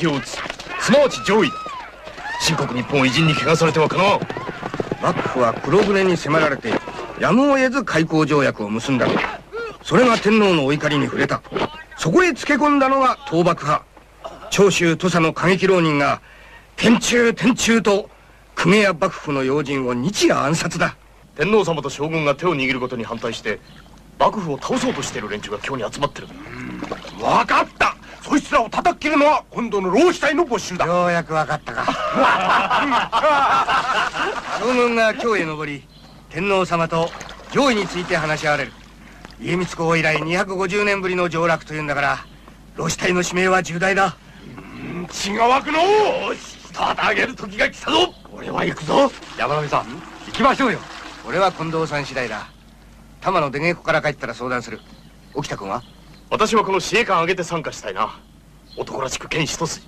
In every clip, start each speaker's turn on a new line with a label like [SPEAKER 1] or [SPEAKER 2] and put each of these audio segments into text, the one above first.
[SPEAKER 1] 敵を討つすなわち上位。秦国日本を偉人に汚されてはかなわん。
[SPEAKER 2] 幕府は黒船に迫られてやむを得ず開港条約を結んだそれが天皇のお怒りに触れた。そこへつけ込んだのが倒幕派。長州土佐の過激浪人が天中天中と公家や幕府の要人を日夜暗殺だ。
[SPEAKER 1] 天皇様と将軍が手を握ることに反対して幕府を倒そうとしている連中が今日に集まってる。
[SPEAKER 3] 分かったそいつらを叩き切るのは今度の老子隊の没収だ。
[SPEAKER 2] ようやく分かったか。将軍が京へ登り天皇様と上位について話し合われる。家光公以来250年ぶりの上洛というんだから老子隊の使命は重大だ。
[SPEAKER 3] 血が湧くの。よし上げる時が来たぞ。俺は行くぞ。
[SPEAKER 2] 山上さん行きましょうよ。俺は近藤さん次第だ。多摩の出稽古から帰ったら相談する。沖田君は？
[SPEAKER 1] 私はこの司令官挙げて参加したいな。男らしく剣一筋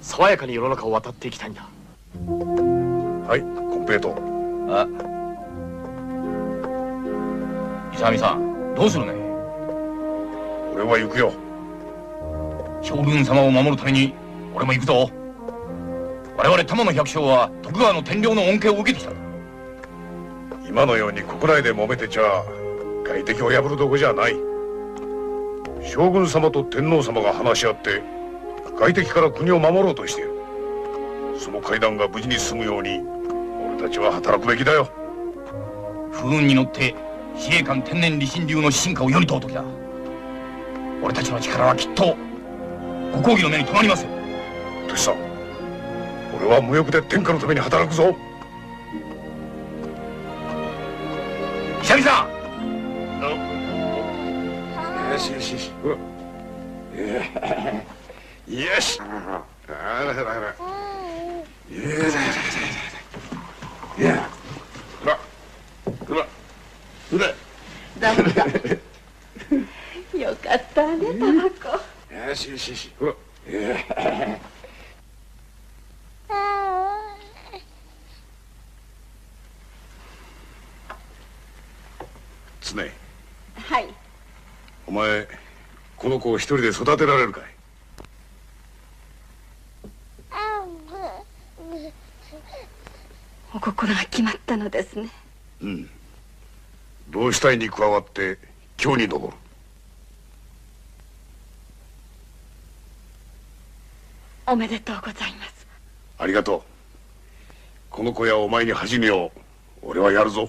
[SPEAKER 1] 爽やかに世の中を渡っていきたいんだ。
[SPEAKER 4] はいコンペイト
[SPEAKER 5] あ。勇さんどうするね？
[SPEAKER 4] 俺は行くよ。
[SPEAKER 5] 将軍様を守るために俺も行くぞ。我々玉の百姓は徳川の天領の恩恵を受けてきた。
[SPEAKER 4] 今のように国内で揉めてちゃ外敵を破るどこじゃない将軍様と天皇様が話し合って外敵から国を守ろうとしている。その会談が無事に進むように俺たちは働くべきだよ。
[SPEAKER 5] 不運に乗って司令官天然理心流の進化を世に問う時だ。俺たちの力はきっとご公儀の目に留まりますよ
[SPEAKER 4] トシさん俺は無欲で天下のために働くぞ。
[SPEAKER 5] 久々
[SPEAKER 4] よしよしよし。よし。あらあららら。よし。いやほらほらほら
[SPEAKER 6] ダメだ。よかったねタバコ
[SPEAKER 4] よしよしよしほら常
[SPEAKER 6] はい
[SPEAKER 4] お前この子を一人で育てられるかい？
[SPEAKER 6] お心が決まったのですね
[SPEAKER 4] うん同志隊に加わって今日に登る
[SPEAKER 6] おめでとうございます
[SPEAKER 4] ありがとうこの子やお前に恥じぬよう俺はやるぞ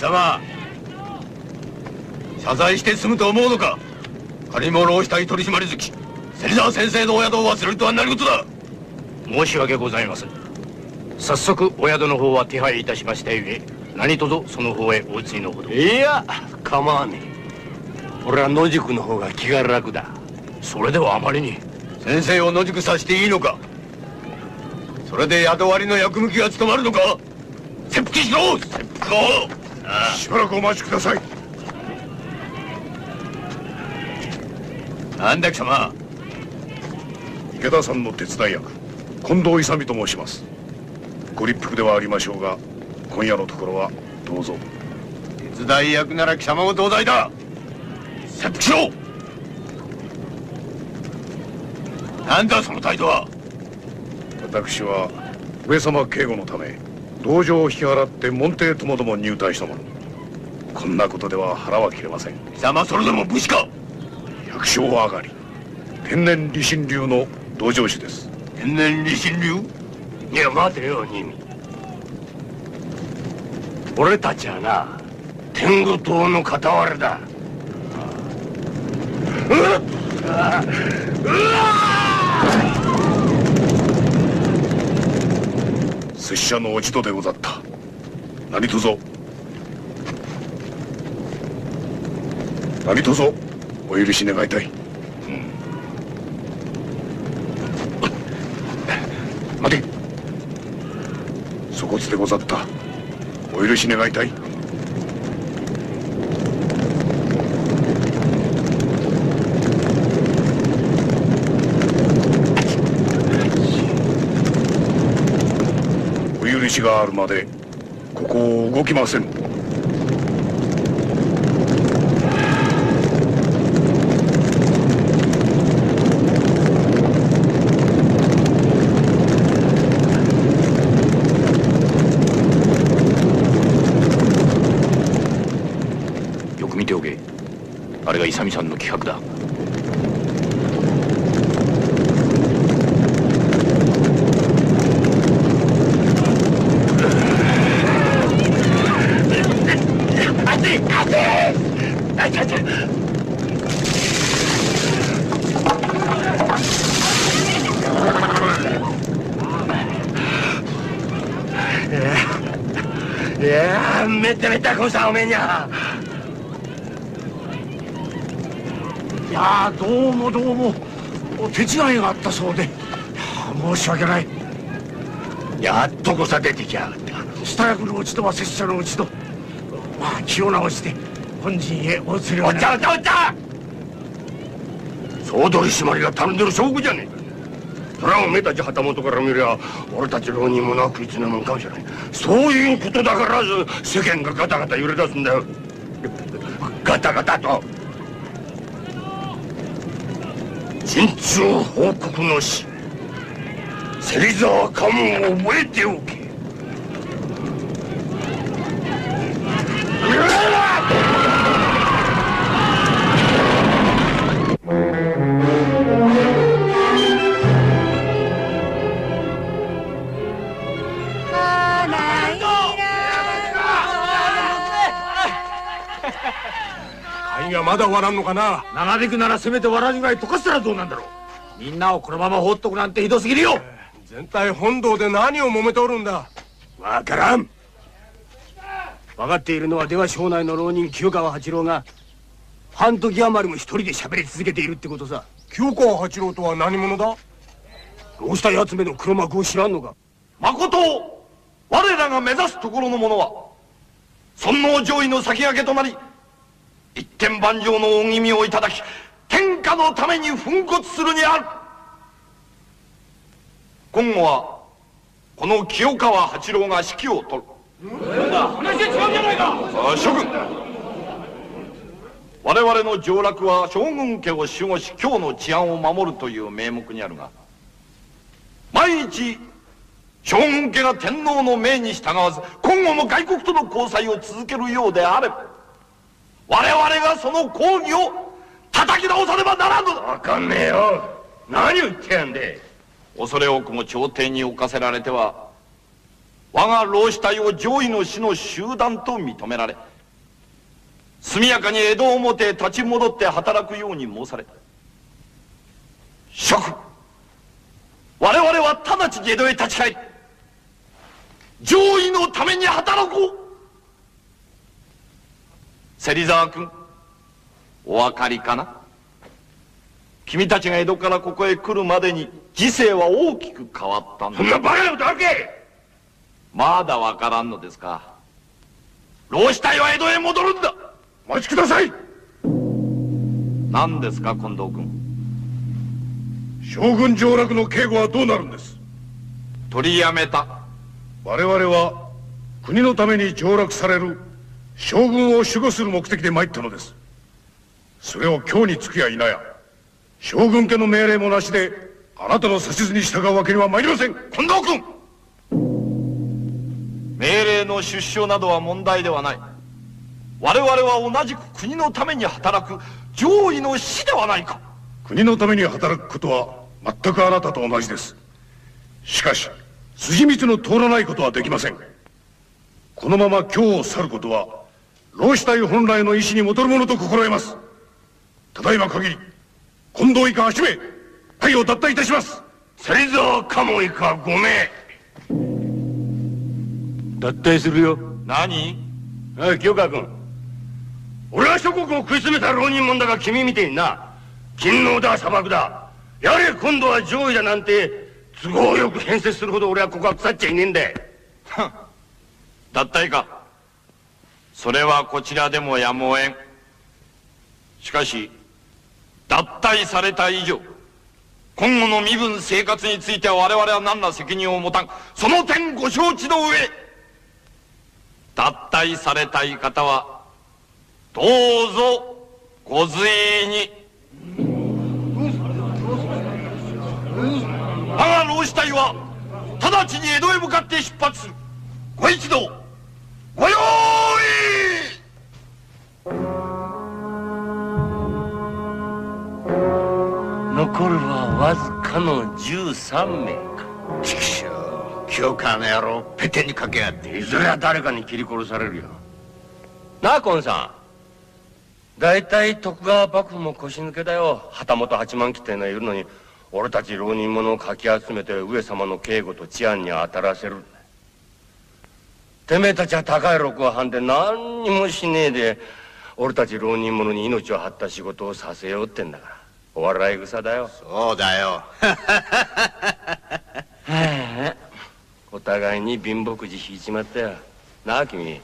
[SPEAKER 7] 貴様。謝罪して済むと思うのか。仮にも浪したい取締月芹沢先生のお宿を忘れるとは何事だ。
[SPEAKER 5] 申し訳ございません。早速お宿の方は手配いたしましたゆえ何卒その方へお移りのほど。
[SPEAKER 2] いや構わねえ。俺は野宿の方が気が楽だ。
[SPEAKER 5] それではあまりに。
[SPEAKER 7] 先生を野宿させていいのか。それで宿割りの役向きが務まるのか。切腹しろ！切腹を
[SPEAKER 4] しばらくお待ちください。
[SPEAKER 7] なんだ貴様。
[SPEAKER 4] 池田さんの手伝い役近藤勇と申します。ご立腹ではありましょうが今夜のところはどうぞ。
[SPEAKER 7] 手伝い役なら貴様も同罪だ。切腹しろ。なんだその態度は。
[SPEAKER 4] 私は上様警護のため道場を引き払って門弟ともども入隊したものこんなことでは腹は切れません。
[SPEAKER 7] 貴様それでも武士か？
[SPEAKER 4] 百姓上がり。天然理心流の道場主です。
[SPEAKER 7] 天然理心流？
[SPEAKER 2] いや待てよ新見俺たちはな天狗党の片割れだ
[SPEAKER 4] 拙者の落ち度でござった。何とぞ何とぞお許し願いたい、うん。待て。粗骨でござった。お許し願いたい。お許しがあるまでここを動きません
[SPEAKER 5] よく見ておけあれが勇さんの企画だ
[SPEAKER 2] いやめっためったおめえにゃいやどうもどうも。お手違いがあったそうで。申し訳ない。やっとこさ出てきやがった。下役のうちとは拙者のうちと。まあ気を直して本陣へお連れを。
[SPEAKER 7] おっちゃおっちゃおっちゃ
[SPEAKER 2] 総取締りが頼んでる証拠じゃねえそれはおめえたち旗本から見りゃ俺たち浪人もなくいつのもんかもしれないそういうことだから世間がガタガタ揺れ出すんだよ。ガタガタと。陣中報告のし芹沢家紋を覚えておけ。
[SPEAKER 3] 終わらんのかな？
[SPEAKER 2] 長引くならせめてわらじぐらい溶かしたらどうなんだろう？みんなをこのまま放っとくなんてひどすぎるよ。
[SPEAKER 3] 全体本堂で何を揉めておるんだ？
[SPEAKER 2] わからん。分かっているのは出羽省内の浪人清川八郎が半時余りも一人で喋り続けているってことさ。
[SPEAKER 3] 清川八郎とは何者だ？
[SPEAKER 2] どうしたやつめの黒幕を知らんのか。
[SPEAKER 7] まこと我らが目指すところの者は尊王攘夷の先駆けとなり一点万丈の御気味をいただき天下のために粉骨するにある。今後はこの清川八郎が指揮を取る。話違うんじゃないか！諸君。我々の上洛は将軍家を守護し京の治安を守るという名目にあるが毎日将軍家が天皇の命に従わず今後も外国との交際を続けるようであれば我々がその抗議を叩き直さねばならんのだ。
[SPEAKER 2] わかんねえよ。何を言ってやんで。
[SPEAKER 7] 恐れ多くも朝廷に侵せられては我が老子隊を上位の死の集団と認められ速やかに江戸表へ立ち戻って働くように申され諸君我々は直ちに江戸へ立ち返り上位のために働こう芹沢君お分かりかな？君たちが江戸からここへ来るまでに時勢は大きく変わったんだ。
[SPEAKER 8] そんなバカなことあるけ！
[SPEAKER 7] まだわからんのですか？老子隊は江戸へ戻るんだ！
[SPEAKER 8] お待ちください！
[SPEAKER 7] 何ですか近藤君？
[SPEAKER 4] 将軍上洛の警護はどうなるんです？
[SPEAKER 7] 取りやめた。
[SPEAKER 4] 我々は国のために上洛される将軍を守護する目的で参ったのです。それを今日につくや否や。将軍家の命令もなしであなたの指図に従うわけには参りません。
[SPEAKER 7] 近藤君。命令の出所などは問題ではない。我々は同じく国のために働く上位の士ではないか。
[SPEAKER 4] 国のために働くことは全くあなたと同じです。しかし筋道の通らないことはできません。このまま今日を去ることは老子隊本来の意志に戻るものと心得ます。ただいま限り近藤以下8名隊を脱退いたします。
[SPEAKER 8] 芹沢鴨以下5名脱退するよ。
[SPEAKER 7] 何？
[SPEAKER 8] おい清川君。俺は諸国を食い詰めた浪人者だが君みてえにな。勤王だ砂漠だ。やれ今度は上位だなんて都合よく変節するほど俺はここは腐っちゃいねえんだよ。
[SPEAKER 7] 脱退かそれはこちらでもやむを得ん。しかし脱退された以上今後の身分生活については我々は何ら責任を持たん。その点ご承知の上脱退されたい方はどうぞご随意に。我が老子隊は直ちに江戸へ向かって出発する。ご一同。ご用意。
[SPEAKER 8] 残るはわずかの13名か。
[SPEAKER 9] 畜生清川の野郎ペテにかけやがって。
[SPEAKER 8] いずれは誰かに切り殺されるよ。なあンさん。大体徳川幕府も腰抜けだよ。旗本八万騎ってのはいるのに俺たち浪人者をかき集めて上様の警護と治安に当たらせるてめえたちは高い禄をはんで何にもしねえで俺たち浪人者に命を張った仕事をさせようってんだから。お笑い草だよ。
[SPEAKER 9] そうだよ。
[SPEAKER 8] お互いに貧乏くじ引いちまったよ。なあ君。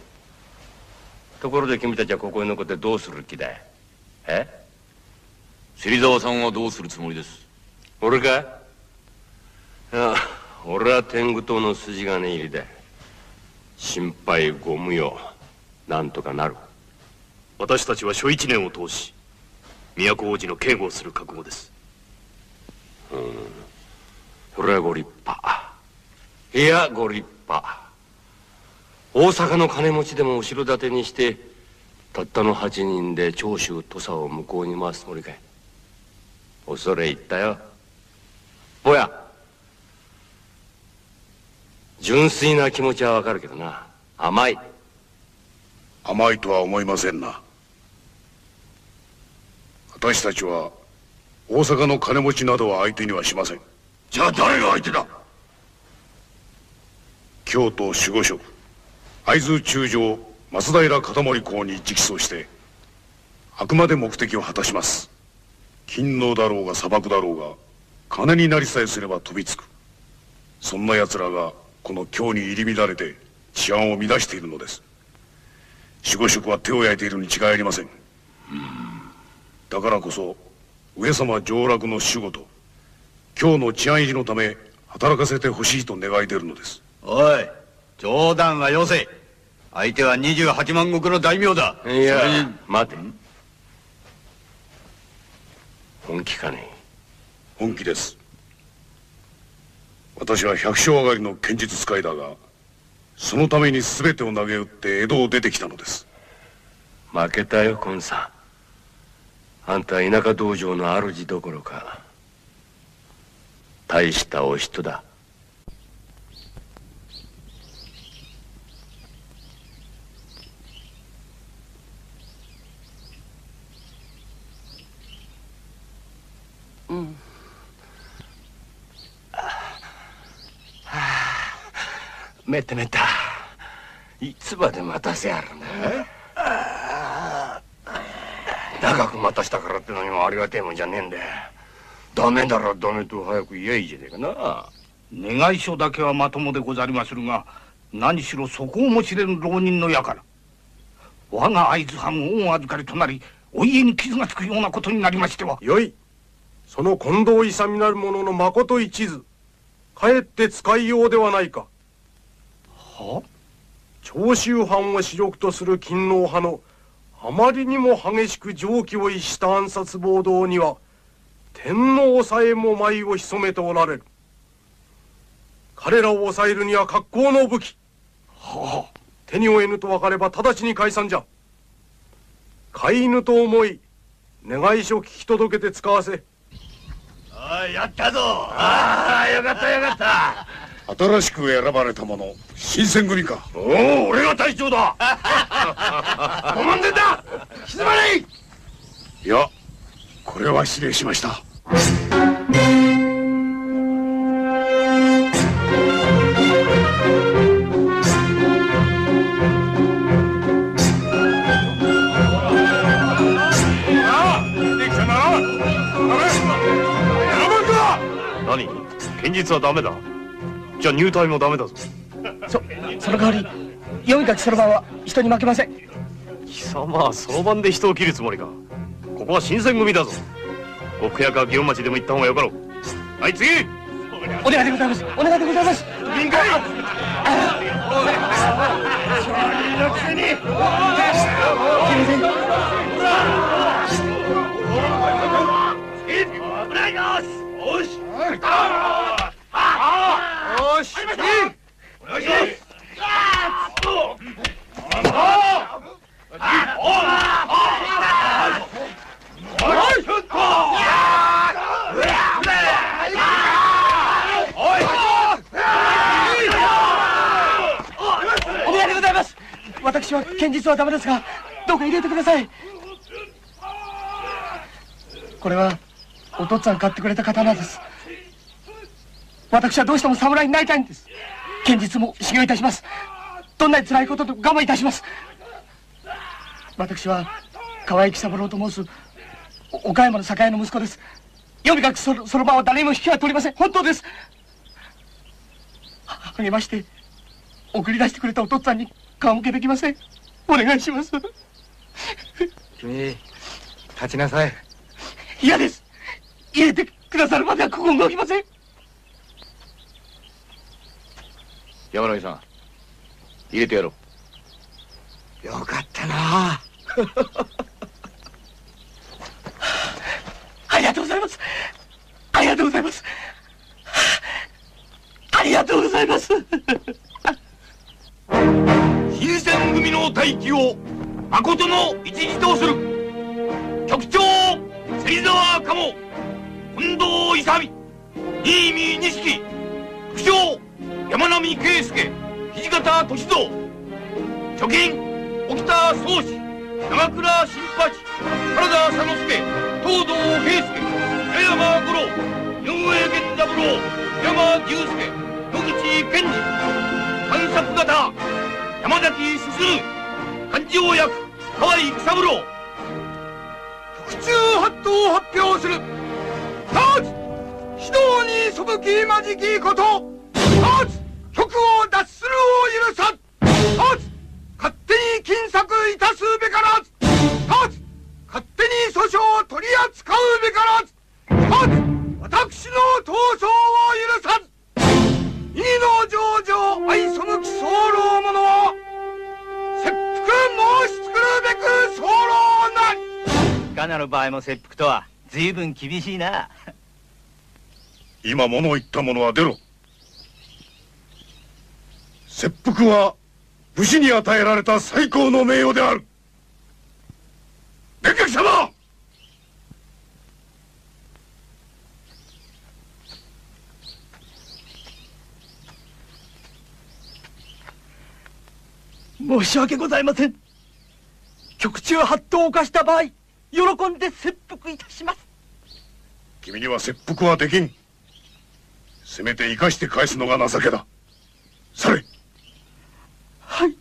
[SPEAKER 8] ところで君たちはここに残ってどうする気だい？え？
[SPEAKER 10] 芹沢さんはどうするつもりです？
[SPEAKER 8] 俺か？いや俺は天狗党の筋金入りだ心配ご無用。なんとかなる。
[SPEAKER 5] 私たちは諸一年を通し都王子の警護をする覚悟です。うん。
[SPEAKER 8] それはご立派。いやご立派。大阪の金持ちでも後ろ盾にしてたったの8人で長州土佐を向こうに回すつもりかい。恐れ入ったよ。ぼや。純粋な気持ちはわかるけどな。甘い。
[SPEAKER 4] 甘いとは思いませんな。私たちは大阪の金持ちなどは相手にはしません。
[SPEAKER 8] じゃあ誰が相手だ？
[SPEAKER 4] 京都守護職会津中将松平片森公に直訴してあくまで目的を果たします。勤王だろうが砂漠だろうが金になりさえすれば飛びつく。そんな奴らがこの京に入り乱れて治安を乱しているのです。守護職は手を焼いているに違いありません。だからこそ上様上洛の守護と今日の治安維持のため働かせてほしいと願い出るのです。
[SPEAKER 9] おい冗談はよせ。相手は28万石の大名だ。
[SPEAKER 8] いや待て。本気かね？
[SPEAKER 4] 本気です私は百姓上がりの剣術使いだがそのために全てを投げ打って江戸を出てきたのです。
[SPEAKER 8] 負けたよコンさんあんたは田舎道場の主どころか大したお人だ。
[SPEAKER 11] めっためった。いつまで待たせやるんだ？長く待たしたからってのにもありがてえもんじゃねえんだよ。ダメならダメと早く言えばいいじゃねえかな。
[SPEAKER 5] 願い書だけはまともでござりまするが何しろそこをも知れぬ浪人の輩。我が会津藩恩預かりとなりお家に傷がつくようなことになりましては。
[SPEAKER 3] よい。その近藤勇なる者のまこと一途。かえって使いようではないか
[SPEAKER 5] は？
[SPEAKER 3] 長州藩を主力とする勤王派のあまりにも激しく常軌を逸した暗殺暴動には天皇さえも舞を潜めておられる。彼らを抑えるには格好の武器。
[SPEAKER 5] は
[SPEAKER 3] 手に負えぬと分かれば直ちに解散じゃ。飼い犬と思い願い書聞き届けて使わせ。
[SPEAKER 12] あやったぞ。ああよかったよかった
[SPEAKER 4] 新しく選ばれた者新選組か。
[SPEAKER 12] おお俺が隊長だ。ご門前だ。静まれ
[SPEAKER 4] い。やこれは失礼しました。
[SPEAKER 1] 何？現実はダメだじゃあ入隊もダメだぞ。
[SPEAKER 11] そその代わり読み書きそろばんは人に負けません。
[SPEAKER 1] 貴様はそろばんで人を切るつもりか。ここは新選組だぞ。極夜か祇園町でも行った方がよかろう。はい次!
[SPEAKER 11] お願いでございます。お願いでございます。
[SPEAKER 12] 臨海!のくせに危ないよしよし
[SPEAKER 3] よし。
[SPEAKER 12] お願いします
[SPEAKER 11] お願いでございます。私は堅実はダメですがどうか入れてください。これはお父っつぁん買ってくれた刀です。私はどうしても侍になりたいんです。堅実も修行いたします。どんなに辛いことでも我慢いたします。私は河合喜三郎と申すお岡山の酒屋の息子です。読み書きそろそろばんは誰にも引きは取りません。本当です。は励まして送り出してくれたお父っつぁんに顔向けできません。お願いします。
[SPEAKER 9] 君立ちなさい。
[SPEAKER 11] 嫌です。入れてくださるまではここ動きません
[SPEAKER 13] 山上さん入れてやろう。
[SPEAKER 9] よかったな。
[SPEAKER 11] ありがとうございます。ありがとうございます。ありがとうございます。
[SPEAKER 5] 新選組の待機を誠の一時とする。局長芹沢鴨近藤勇。新見錦副長山並圭介土方歳三貯金沖田宗志長倉新八原田佐之助東堂平介八山五郎井上源三郎山重介野口健二探索型山崎進幹事役河合喜三郎。
[SPEAKER 3] 府中八頭を発表する。一つ指導に背きまじきこと。を脱するを許さん勝手に金策いたすべからず勝手に訴訟を取り扱うべからず私の闘争を許さず意の上々愛背き候者は切腹申し作るべく候なり
[SPEAKER 9] いかなる場合も切腹とは随分厳しいな
[SPEAKER 4] 今物を言った者は出ろ切腹は武士に与えられた最高の名誉である。電撃様！
[SPEAKER 11] 申し訳ございません。局中八頭を犯した場合喜んで切腹いたします。
[SPEAKER 4] 君には切腹はできん。せめて生かして返すのが情けだ。されはい。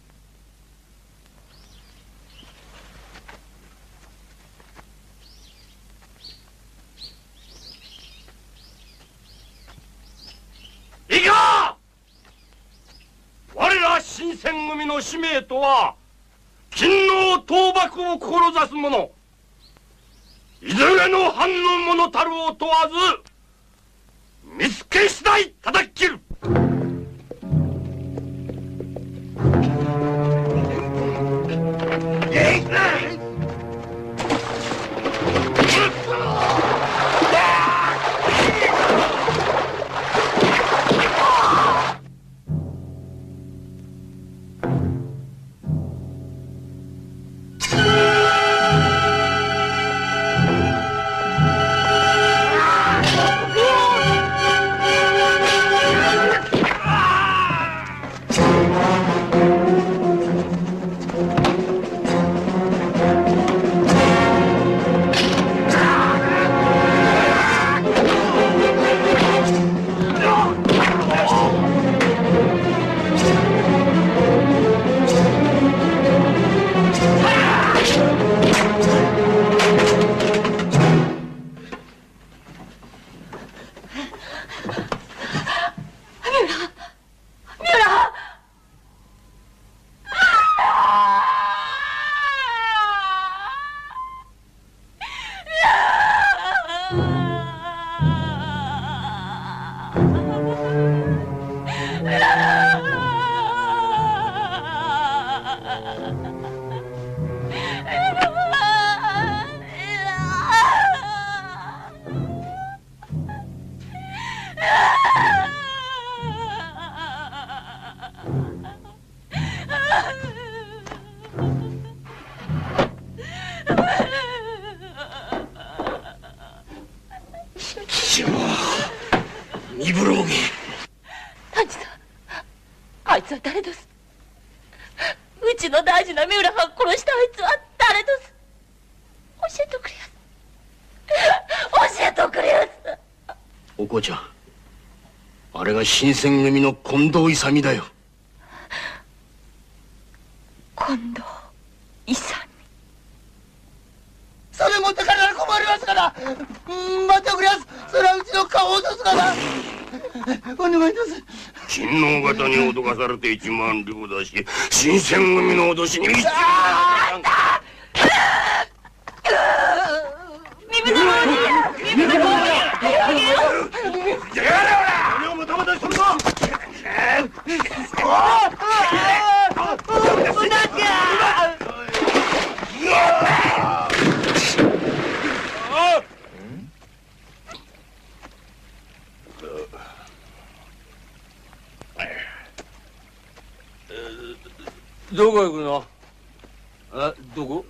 [SPEAKER 8] 新選組の使命とは勤王倒幕を志す者いずれの藩の者たるを問わず見つけ次第叩き切る。
[SPEAKER 6] 二新選組の近藤勇だよ。
[SPEAKER 14] 近藤勇。
[SPEAKER 15] それ持ってかれたら困りますから。うん待っておくれやす。それはうちの顔を落とすから。お願いです。
[SPEAKER 8] 勤王方に脅かされて一万両だし新選組の脅しに。一万
[SPEAKER 14] 耳の前に耳の前に
[SPEAKER 8] どこ行くのあどこ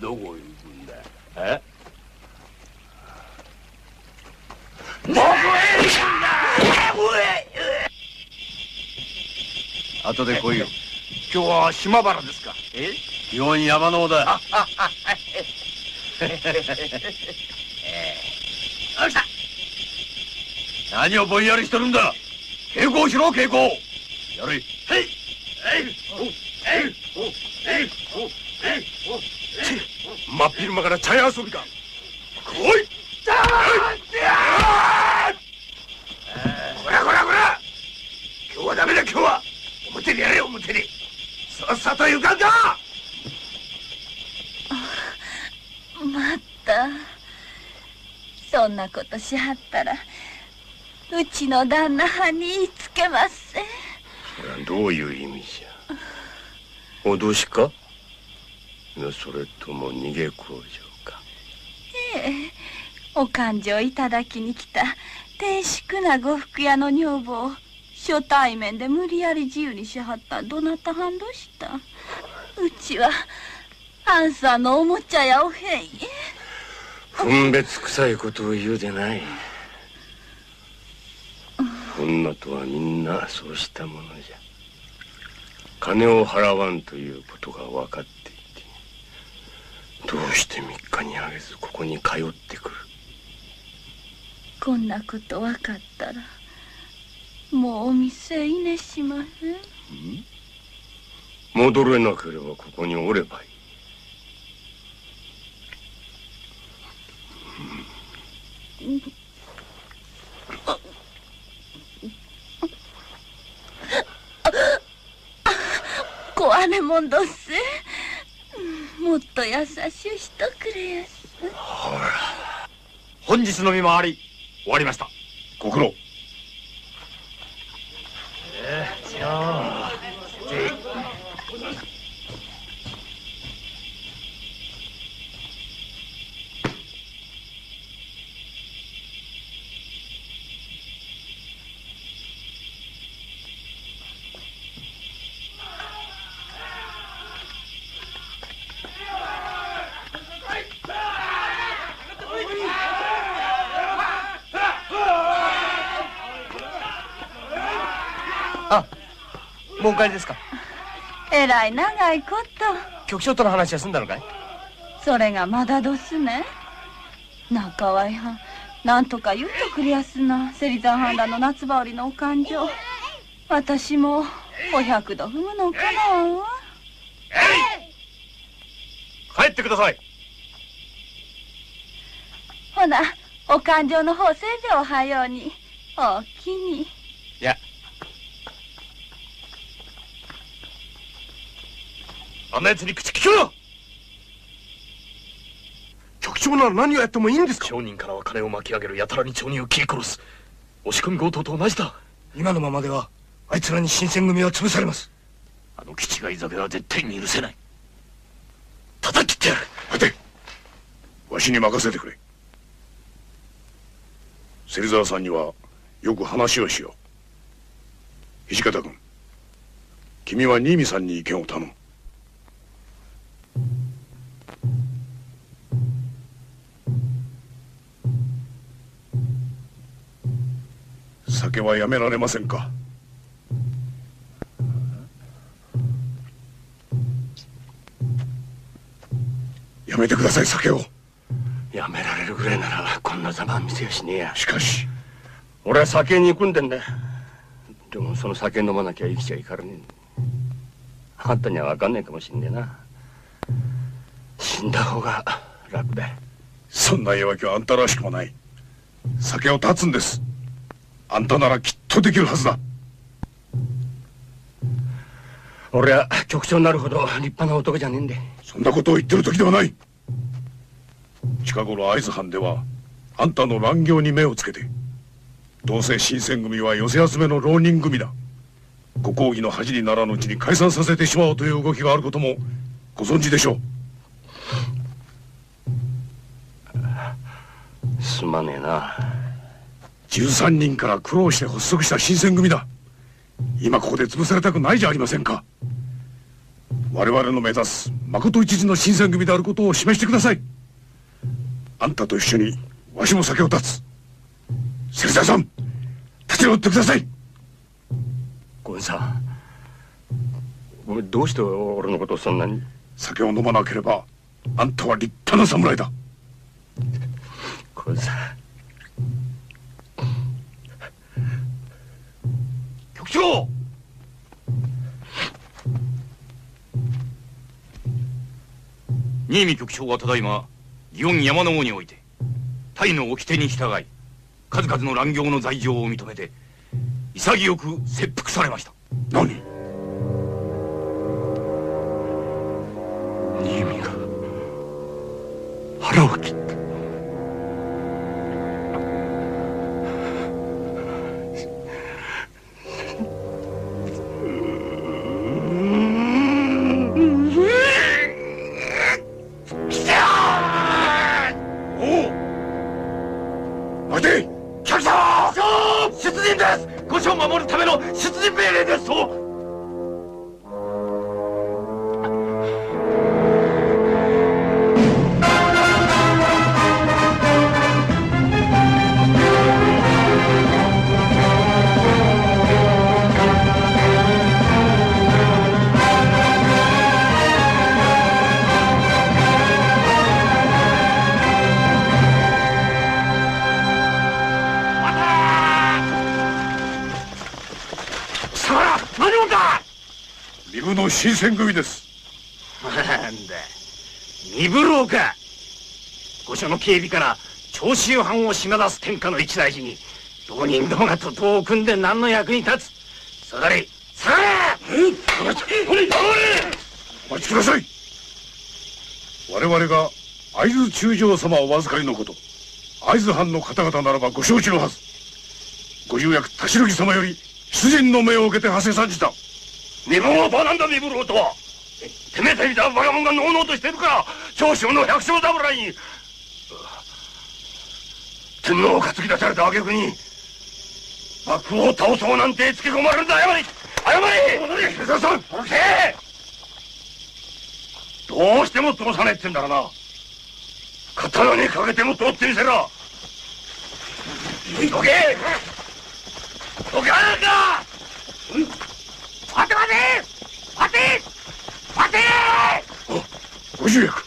[SPEAKER 8] どこ行くんだえどこへ行くんだ
[SPEAKER 16] 後で来いよ
[SPEAKER 17] 今日は島原ですか。
[SPEAKER 16] え？基本山の方だ。何をぼんやりしとるんだ。稽古をしろ稽古。やれ。
[SPEAKER 8] 真っ昼間から茶屋遊びか来い
[SPEAKER 17] こらこらこら今日はダメだ今日は表でやれよ表でさっさと行かんか
[SPEAKER 14] またそんなことしはったらうちの旦那はんに言いつけますせ
[SPEAKER 8] どういう意味じゃ？脅しか？それとも逃げ工場か？
[SPEAKER 14] ええ。お勘定いただきに来た低粛な呉服屋の女房を初対面で無理やり自由にしはったどなたはんどした？うちはあんさんのおもちゃやおへい
[SPEAKER 8] 分別臭いことを言うでない。女とはみんなそうしたものじゃ。金を払わんということが分かっていてどうして三日にあげずここに通ってくる。
[SPEAKER 14] こんなこと分かったらもうお店いねしまへん？
[SPEAKER 8] 戻れなければここにおればいい
[SPEAKER 14] 小雨もんどせもっと優しゅうしとくれやすほら
[SPEAKER 5] 本日の見回り終わりました
[SPEAKER 4] ご苦労えー、じゃあ
[SPEAKER 2] もうお帰りですか。
[SPEAKER 14] えらい長いこと。
[SPEAKER 2] 局長との話は済んだのかい。
[SPEAKER 14] それがまだどすね仲はいはん。なんとか言うとくれやすな。芹沢藩らの夏羽織のお勘定。私もお百度踏むのかな。
[SPEAKER 5] 帰ってください。
[SPEAKER 14] ほなお勘定の方せいぜおはように。おおきに
[SPEAKER 2] いや
[SPEAKER 5] あんな奴に口利くな
[SPEAKER 8] 局長なら何をやってもいいんですか?
[SPEAKER 5] 商人からは金を巻き上げるやたらに町人を切り殺す。押し込み強盗と同じだ。
[SPEAKER 8] 今のままではあいつらに新選組は潰されます。
[SPEAKER 5] あの気違い酒は絶対に許せない。叩き切ってやる。
[SPEAKER 4] 待て。わしに任せてくれ。芹沢さんにはよく話をしよう。土方君君は新見さんに意見を頼む酒はやめられませんか？やめてください酒を。
[SPEAKER 8] やめられるぐらいならこんなざま見せやしねえや。
[SPEAKER 4] しかし
[SPEAKER 8] 俺は酒に行くんでんだでもその酒飲まなきゃ生きちゃいかれねえあんたには分かんねえかもしんねえな。死んだ方が楽だ。
[SPEAKER 4] そんな弱気はあんたらしくもない。酒を断つんですあんたならきっとできるはずだ。
[SPEAKER 8] 俺は局長になるほど立派な男じゃねえんで。
[SPEAKER 4] そんなことを言ってる時ではない。近頃会津藩ではあんたの乱行に目をつけてどうせ新選組は寄せ集めの浪人組だ。ご公儀の恥にならぬうちに解散させてしまおうという動きがあることもご存知でしょう。
[SPEAKER 8] すまねえな
[SPEAKER 4] 13人から苦労して発足した新選組だ。今ここで潰されたくないじゃありませんか。我々の目指す誠一時の新選組であることを示してください。あんたと一緒にわしも酒を断つ。芹沢さん立ち直ってください。
[SPEAKER 8] ゴンさんお前どうして俺のことをそんなに？
[SPEAKER 4] 酒を飲まなければあんたは立派な侍だ。
[SPEAKER 8] ゴンさん
[SPEAKER 5] 局長新見局長はただいま祇園山の王においてタイの掟に従い数々の乱行の罪状を認めて潔く切腹されました。
[SPEAKER 4] 何？
[SPEAKER 8] 新見が腹を切った
[SPEAKER 4] 新選組です。
[SPEAKER 5] なんだ。身分ろうか。御所の警備から長州藩を締め出す天下の一大事に同人どもが徒党を組んで何の役に立つ。下がれ。下がれ。
[SPEAKER 4] お待ちください。我々が会津中将様お預かりのこと会津藩の方々ならばご承知のはず。ご重役田代木様より出陣の命を受けて馳せ参じた
[SPEAKER 8] 身分はバなんだ身分とはてめえたみたいなバカ者がのうのうとしてるから長州の百姓侍に天皇を担ぎ出された挙句に幕府を倒そうなんてつけ込まれるんだ謝れ！謝れどうしても通さねえってんだろな。刀にかけても通ってみせろ。どけ！どけ！あか待て待て待て待て
[SPEAKER 4] ご重役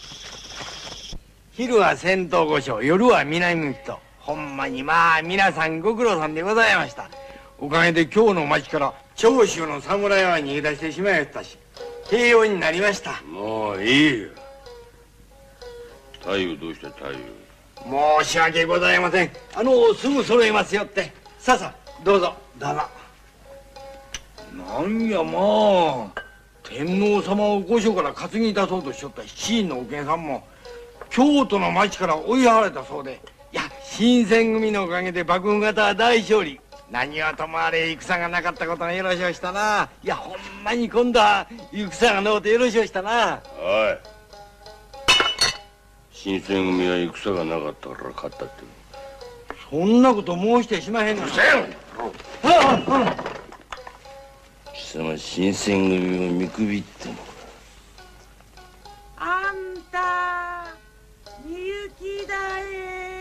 [SPEAKER 18] 昼は戦闘御所夜は南向きとほんまにまあ皆さんご苦労さんでございましたおかげで今日の町から長州の侍は逃げ出してしまいましたし平穏になりました
[SPEAKER 8] もういいよ太夫どうした太夫
[SPEAKER 18] 申し訳ございませんあのすぐ揃いますよってさあさあどうぞどうぞなんやまあ。天皇様を御所から担ぎ出そうとしとった七人のおけんさんも京都の町から追い払われたそうでいや新選組のおかげで幕府方は大勝利。何はともあれ戦がなかったことがよろしおしたな。いやほんまに今度は戦がのうてよろしおしたな。
[SPEAKER 8] おい。新選組は戦がなかったから勝ったって。
[SPEAKER 18] そんなこと申してしまへんが
[SPEAKER 8] うるせ貴様新選組を見くびってのか
[SPEAKER 19] あんたみゆきだえ。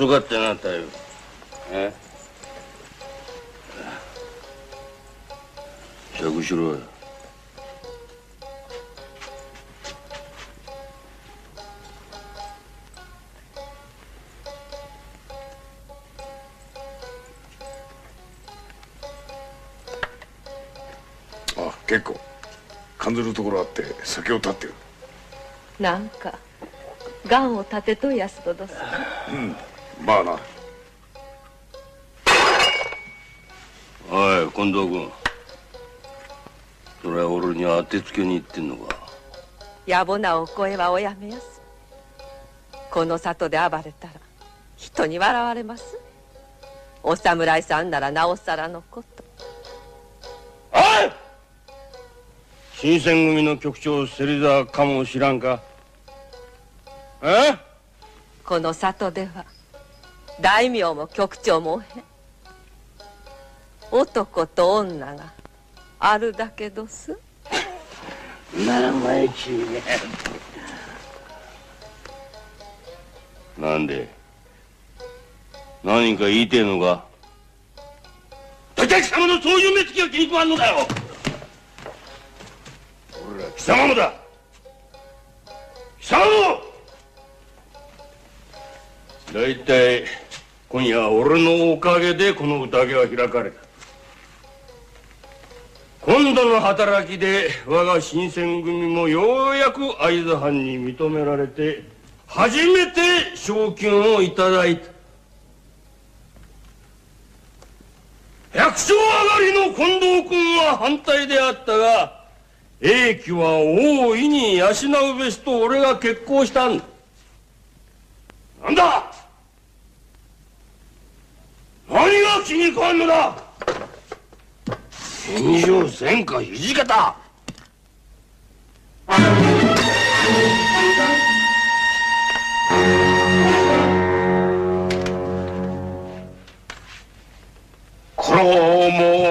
[SPEAKER 8] 遅かったな太夫え？支度しろよ。
[SPEAKER 4] あ結構。感ずるところあって酒を断ってる。
[SPEAKER 6] なんかがんを立てとやすとどす
[SPEAKER 4] うんまあな
[SPEAKER 8] おい近藤君。それは俺に当てつけに言ってんのか？
[SPEAKER 6] 野暮なお声はおやめやす。この里で暴れたら人に笑われます。お侍さんならなおさらのこと。
[SPEAKER 8] おい！新選組の局長芹沢かも知らんか？え？
[SPEAKER 6] この里では大名も局長もおへん男と女があるだけどす。
[SPEAKER 8] なら前きねなんで？何か言いてえのか？大体貴様のそういう目つきが気に食わんのだよ！俺ら貴様もだ！貴様も大体今夜は俺のおかげでこの宴は開かれた。今度の働きで我が新選組もようやく会津藩に認められて初めて賞金をいただいた。百姓上がりの近藤君は反対であったが英気は大いに養うべしと俺が決行したんだ。なんだ何が気に食わんのだ？戦場戦火土方。
[SPEAKER 4] これ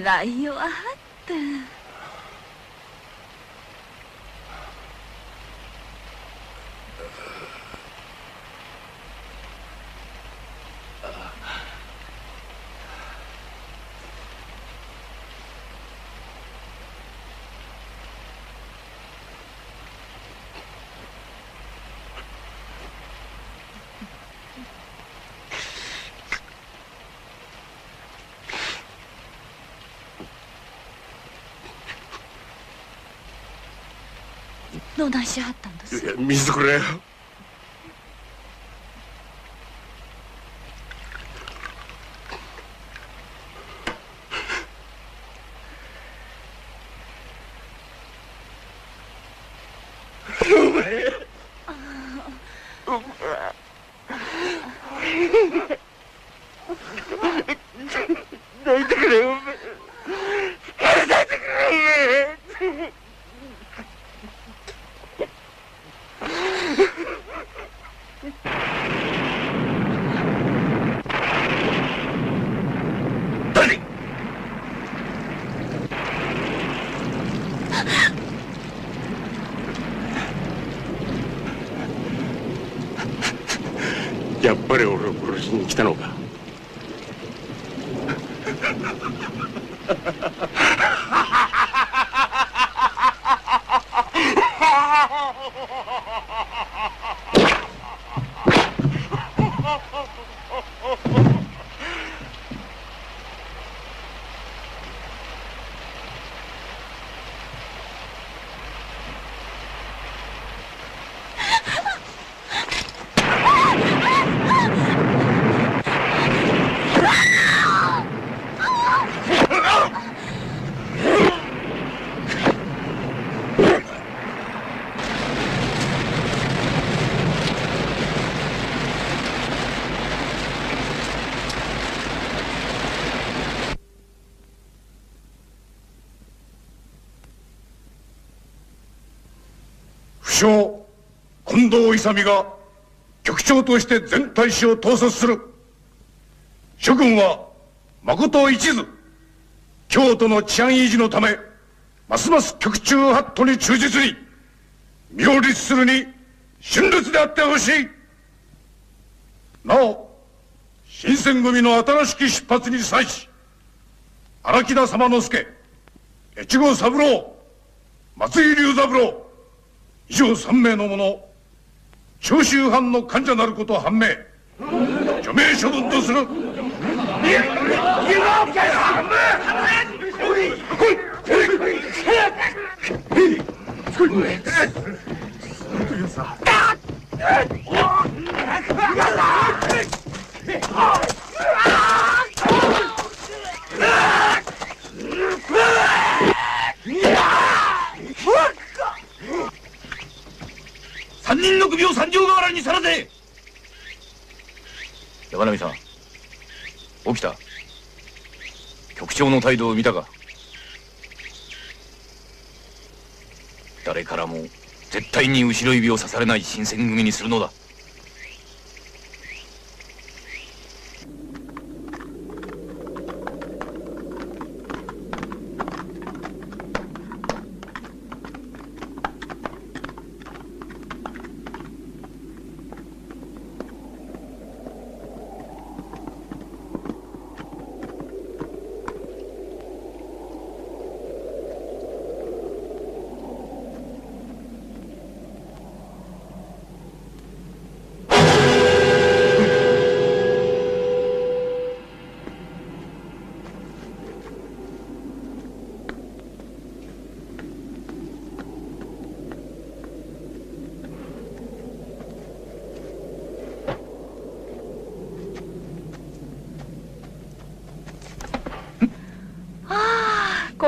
[SPEAKER 4] え
[SPEAKER 14] らい弱はってどないしはったんです。
[SPEAKER 8] いや水くれよ
[SPEAKER 3] 泣いてくれよ泣いてくれ
[SPEAKER 8] やっぱり俺を殺しに来たのか
[SPEAKER 4] 不将近藤勇が局長として全隊士を統率する。諸君は誠一途京都の治安維持のためますます局中法度に忠実に身を律するに春烈であってほしい。なお新選組の新しき出発に際し荒木田様之助越後三郎松井龍三郎以上3名の者長州藩の患者なること判明。除名処分とする。
[SPEAKER 5] 三人の首を三条河原にさらせ。山並さん起きた。局長の態度を見たか。誰からも絶対に後ろ指を刺されない新選組にするのだ。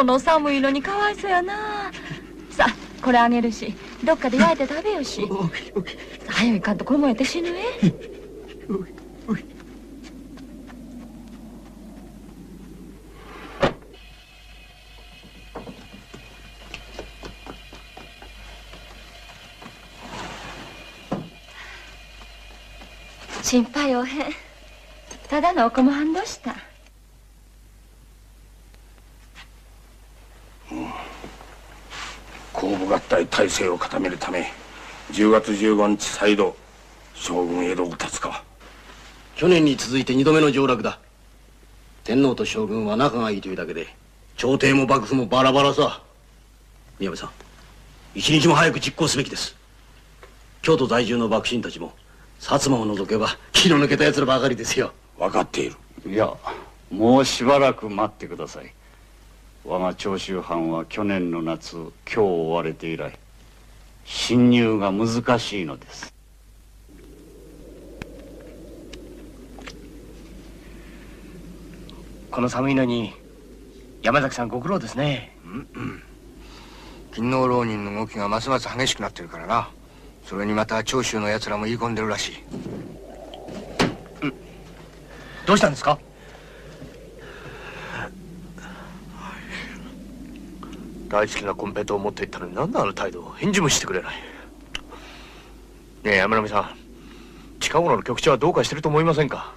[SPEAKER 20] この寒いのにかわいそうやな。さあこれあげるし。どっかで焼いて食べよし。早いかんとこれ燃えて死ぬえ。心配おへん。ただのおこもはんどうした
[SPEAKER 1] 後部合体体制を固めるため10月15日再度将軍江戸を立つか
[SPEAKER 21] 去年に続いて二度目の上洛だ。天皇と将軍は仲がいいというだけで朝廷も幕府もバラバラさ。宮部さん一日も早く実行すべきです。京都在住の幕臣たちも薩摩を除けば気の抜けた奴らばかりですよ。
[SPEAKER 1] 分かっている。
[SPEAKER 9] いやもうしばらく待ってください。我が長州藩は去年の夏今日追われて以来侵入が難しいのです。
[SPEAKER 13] この寒いのに山崎さんご苦労ですね。勤王浪人の動きがますます激しくなってるからな。それにまた長州の奴らも言い込んでるらしい、どうしたんですか？
[SPEAKER 1] 大好きなコンペイトを持っていったのに何だあの態度返事もしてくれない？ねえ山並さん。近頃の局長はどうかしてると思いませんか？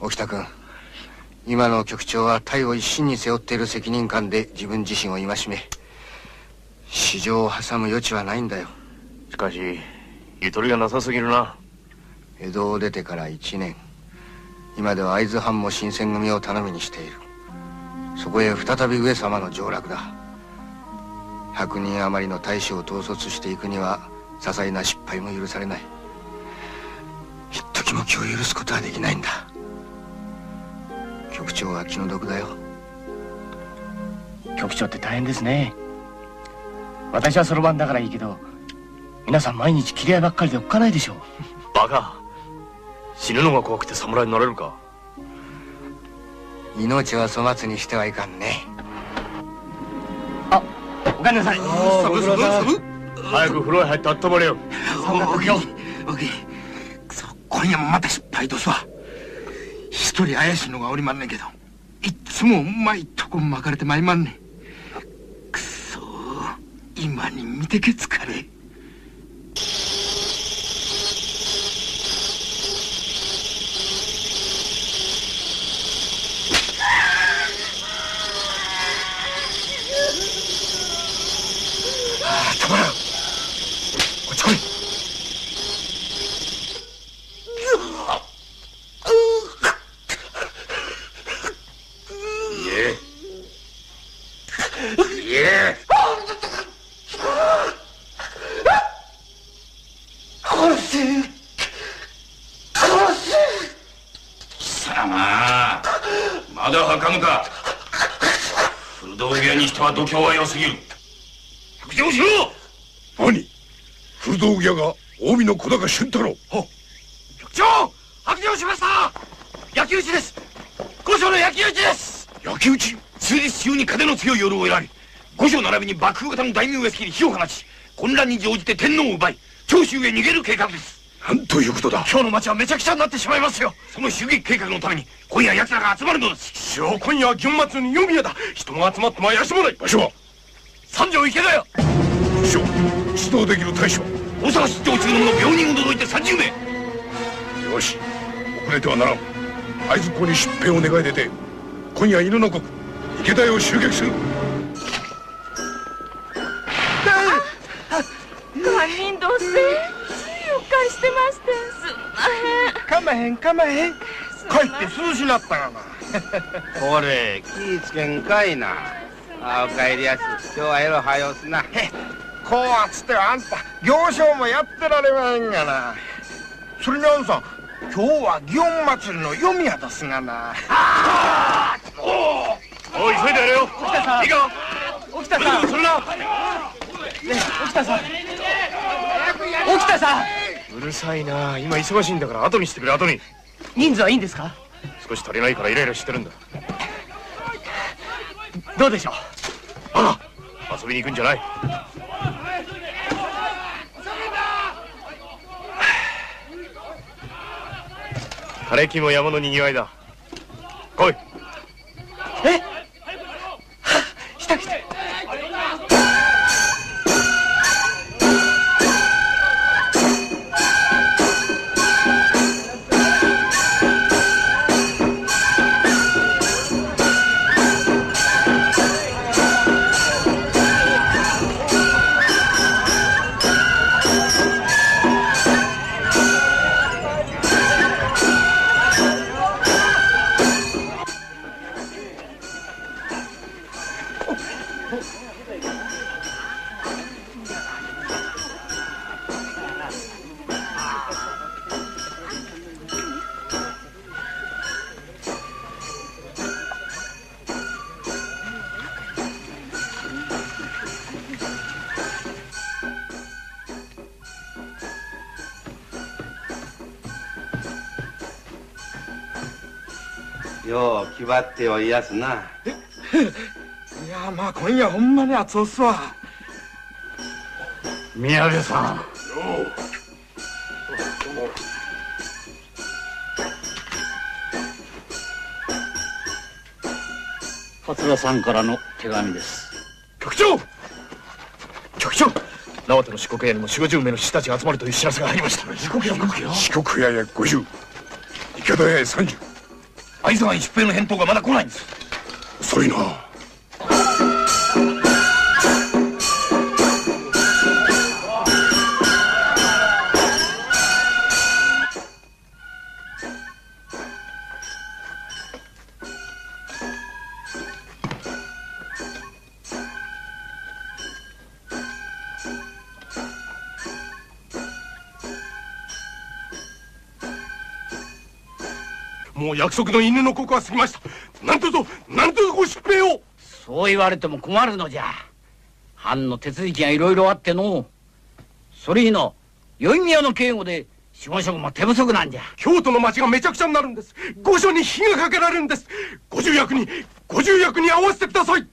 [SPEAKER 13] 沖田君今の局長は隊を一身に背負っている責任感で自分自身を戒め市場を挟む余地はないんだよ。
[SPEAKER 1] しかしゆとりがなさすぎるな。
[SPEAKER 13] 江戸を出てから1年。今では会津藩も新選組を頼みにしている。そこへ再び上様の上洛だ100人余りの大使を統率していくには些細な失敗も許されない。一時も気を許すことはできないんだ。局長は気の毒だよ。
[SPEAKER 11] 局長って大変ですね。私はそろばんだからいいけど皆さん毎日切り合いばっかりでおっかないでしょう。
[SPEAKER 1] バカ。死ぬのが怖くて侍になれるか。
[SPEAKER 13] 命は粗末にしてはいかんね。
[SPEAKER 11] おかえりなさい。
[SPEAKER 1] 寒寒寒早く風呂へ入って温まれよ。
[SPEAKER 14] おきおきくそ今夜もまた失敗とすわ。一人怪しいのがおりまんねんけどいっつもうまいとこ巻かれてまいまんねん。くそ今に見てけつかれ
[SPEAKER 1] たまらんこっち来いいえいえ
[SPEAKER 14] 殺せ殺せ
[SPEAKER 5] 貴様まだはむかは度胸は良すぎる白状しろ
[SPEAKER 4] 何古道具屋が近江の小高俊太郎。
[SPEAKER 5] 局長白状しました。焼き討ちです。五所の焼き討ちです。
[SPEAKER 4] 焼き討ち？
[SPEAKER 5] 数日中に風の強い夜を選び五所並びに幕府方の大名屋敷に火を放ち混乱に乗じて天皇を奪い長州へ逃げる計画です。
[SPEAKER 4] なんということだ。
[SPEAKER 5] 今日の町はめちゃくちゃになってしまいますよ。その襲撃計画のために今夜奴らが集まるのです。
[SPEAKER 1] 師匠今夜は祇園祭に読み屋だ。人が集まってもやしもない。
[SPEAKER 4] 場所は。
[SPEAKER 5] 三条池田屋
[SPEAKER 4] 師匠指導できる大使は
[SPEAKER 5] 大阪出張中の者病人を除いて30名
[SPEAKER 4] よし遅れてはならん。会津公に出兵を願い出て今夜犬の国池田屋を襲撃する。
[SPEAKER 20] 堪忍どうせお返してましてすんまへん。
[SPEAKER 14] かまへん。かまへん。帰って涼しなったが。な
[SPEAKER 18] これ気ぃつけんかいな。あおかえりやす。今日はえろはよすな
[SPEAKER 14] こうはつってはあんた行商もやってられまへんがな。それにあんさん今日は祇園祭りの読み屋ですがな。
[SPEAKER 5] おい急いでやれよ。
[SPEAKER 11] 沖田さん。
[SPEAKER 5] いいか
[SPEAKER 11] 沖田さん。
[SPEAKER 5] それな
[SPEAKER 11] ね沖田さん。沖田さん。
[SPEAKER 1] うるさいな。今忙しいんだから後にしてくれ後に。
[SPEAKER 11] 人数はいいんですか？
[SPEAKER 1] 少し足りないからイライラしてるんだ。
[SPEAKER 11] どうでしょう？
[SPEAKER 3] 遊びに行くんじゃない枯木も山のにぎわいだ。来い。
[SPEAKER 11] え来た来た
[SPEAKER 18] 気張っておいやすな。
[SPEAKER 11] いやまあ今夜ほんまに熱すわ。
[SPEAKER 5] 宮部さん。桂さんからの手紙です。
[SPEAKER 3] 局長！局長！縄手の四国屋にも四五十名の士たちが集まるという知らせが入りました。四国屋
[SPEAKER 4] 四国屋へ50池田屋へ30
[SPEAKER 5] 会津藩一平の返答がまだ来ないんです。
[SPEAKER 4] 遅いな。
[SPEAKER 3] 約束の犬の刻は過ぎました。なんとぞなんとぞご出兵を。
[SPEAKER 9] そう言われても困るのじゃ。藩の手続きがいろいろあっての。それにの宵宮の警護で四五職も手不足なんじゃ。
[SPEAKER 3] 京都の町がめちゃくちゃになるんです。御所に火がかけられるんです。ご重役にご重役に合わせてください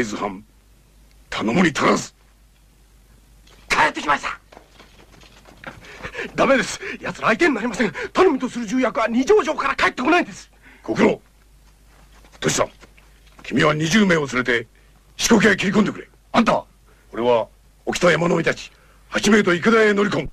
[SPEAKER 4] 会津藩頼むに足らず。
[SPEAKER 11] 帰ってきました。ダメです。奴ら相手になりません。頼みとする重役は二条城から帰ってこないんです。
[SPEAKER 4] ご苦労。トシさん君は20名を連れて四国屋へ切り込んでくれ。
[SPEAKER 5] あんた
[SPEAKER 4] 俺は沖田山の上たち8名と池田屋へ乗り込む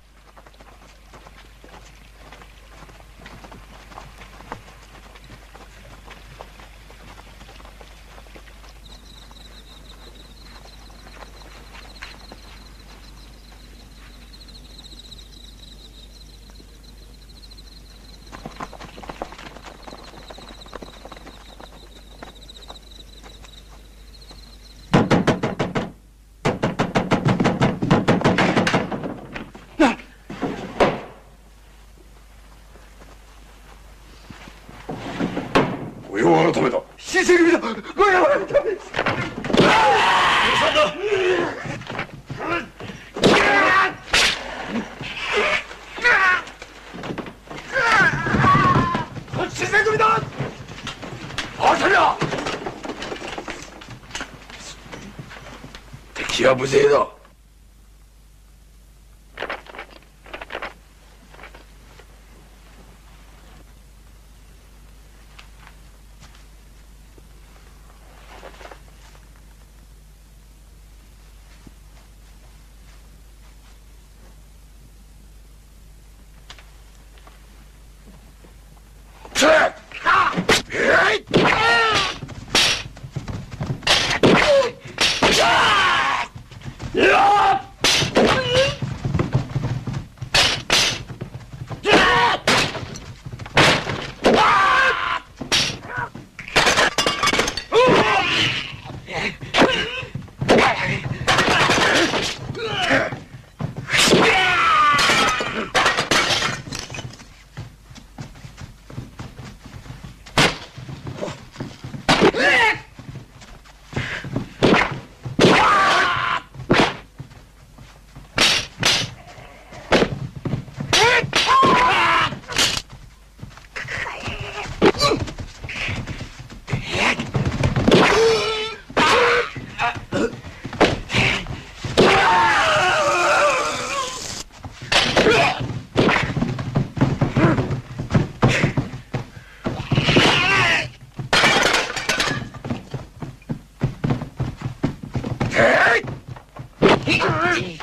[SPEAKER 10] Uh,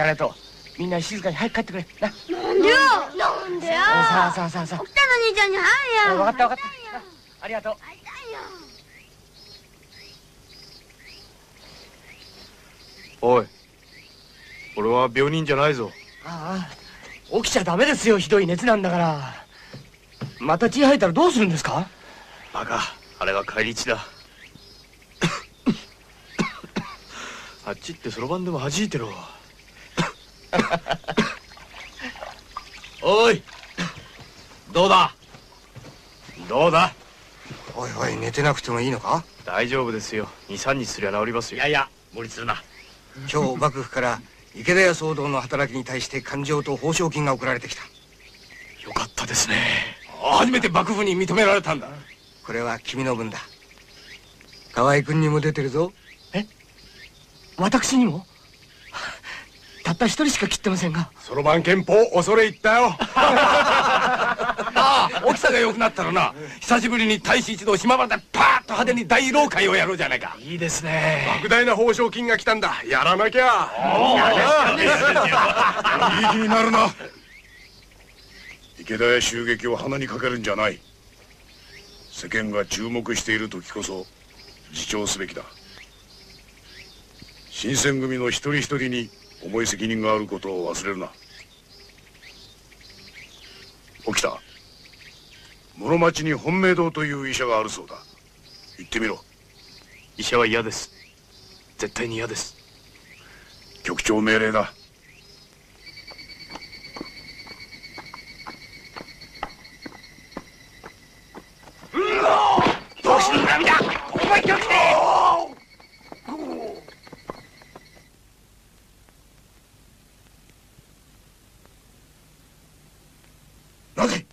[SPEAKER 10] あ
[SPEAKER 2] りがとうありがとう。みんな静かに早く帰ってくれ。な。
[SPEAKER 22] なんで？よ。なんで？よ
[SPEAKER 2] さあさあさあさあ。
[SPEAKER 22] 北の兄ちゃんに。会えや
[SPEAKER 2] 分かった分かった。な。ありがとう。
[SPEAKER 1] おい。俺は病人じゃないぞ。
[SPEAKER 2] ああ。起きちゃダメですよ。ひどい熱なんだから。また血吐いたらどうするんですか？
[SPEAKER 1] バカ。あれは返り血だ。あっちってそろばんでも弾いてろ
[SPEAKER 13] おい。どうだ？
[SPEAKER 1] どうだ？
[SPEAKER 13] おいおい寝てなくてもいいのか？
[SPEAKER 1] 大丈夫ですよ。23日すりゃ治りますよ。いやいや無理するな。
[SPEAKER 13] 今日幕府から池田屋騒動の働きに対して勘定と報奨金が送られてきた。
[SPEAKER 1] よかったですね。
[SPEAKER 13] 初めて幕府に認められたんだ。これは君の分だ。河合君にも出てるぞ。
[SPEAKER 2] 私にも？たった一人しか切ってませんが。
[SPEAKER 4] そろばん憲法恐れ入ったよ。
[SPEAKER 13] ああ沖さが良くなったらな久しぶりに大使一同島原でパーッと派手に大老会をやろうじゃないか。
[SPEAKER 1] いいですね。
[SPEAKER 4] 莫大な報奨金が来たんだ。やらなきゃ。いい気になるな。池田屋襲撃を鼻にかけるんじゃない。世間が注目している時こそ自重すべきだ。新選組の一人一人に重い責任があることを忘れるな。起きた室町に本命堂という医者があるそうだ。行ってみろ。
[SPEAKER 1] 医者は嫌です。絶対に嫌です。
[SPEAKER 4] 局長命令だ。
[SPEAKER 10] どうしの恨みだ思いっきり来て
[SPEAKER 13] なぜ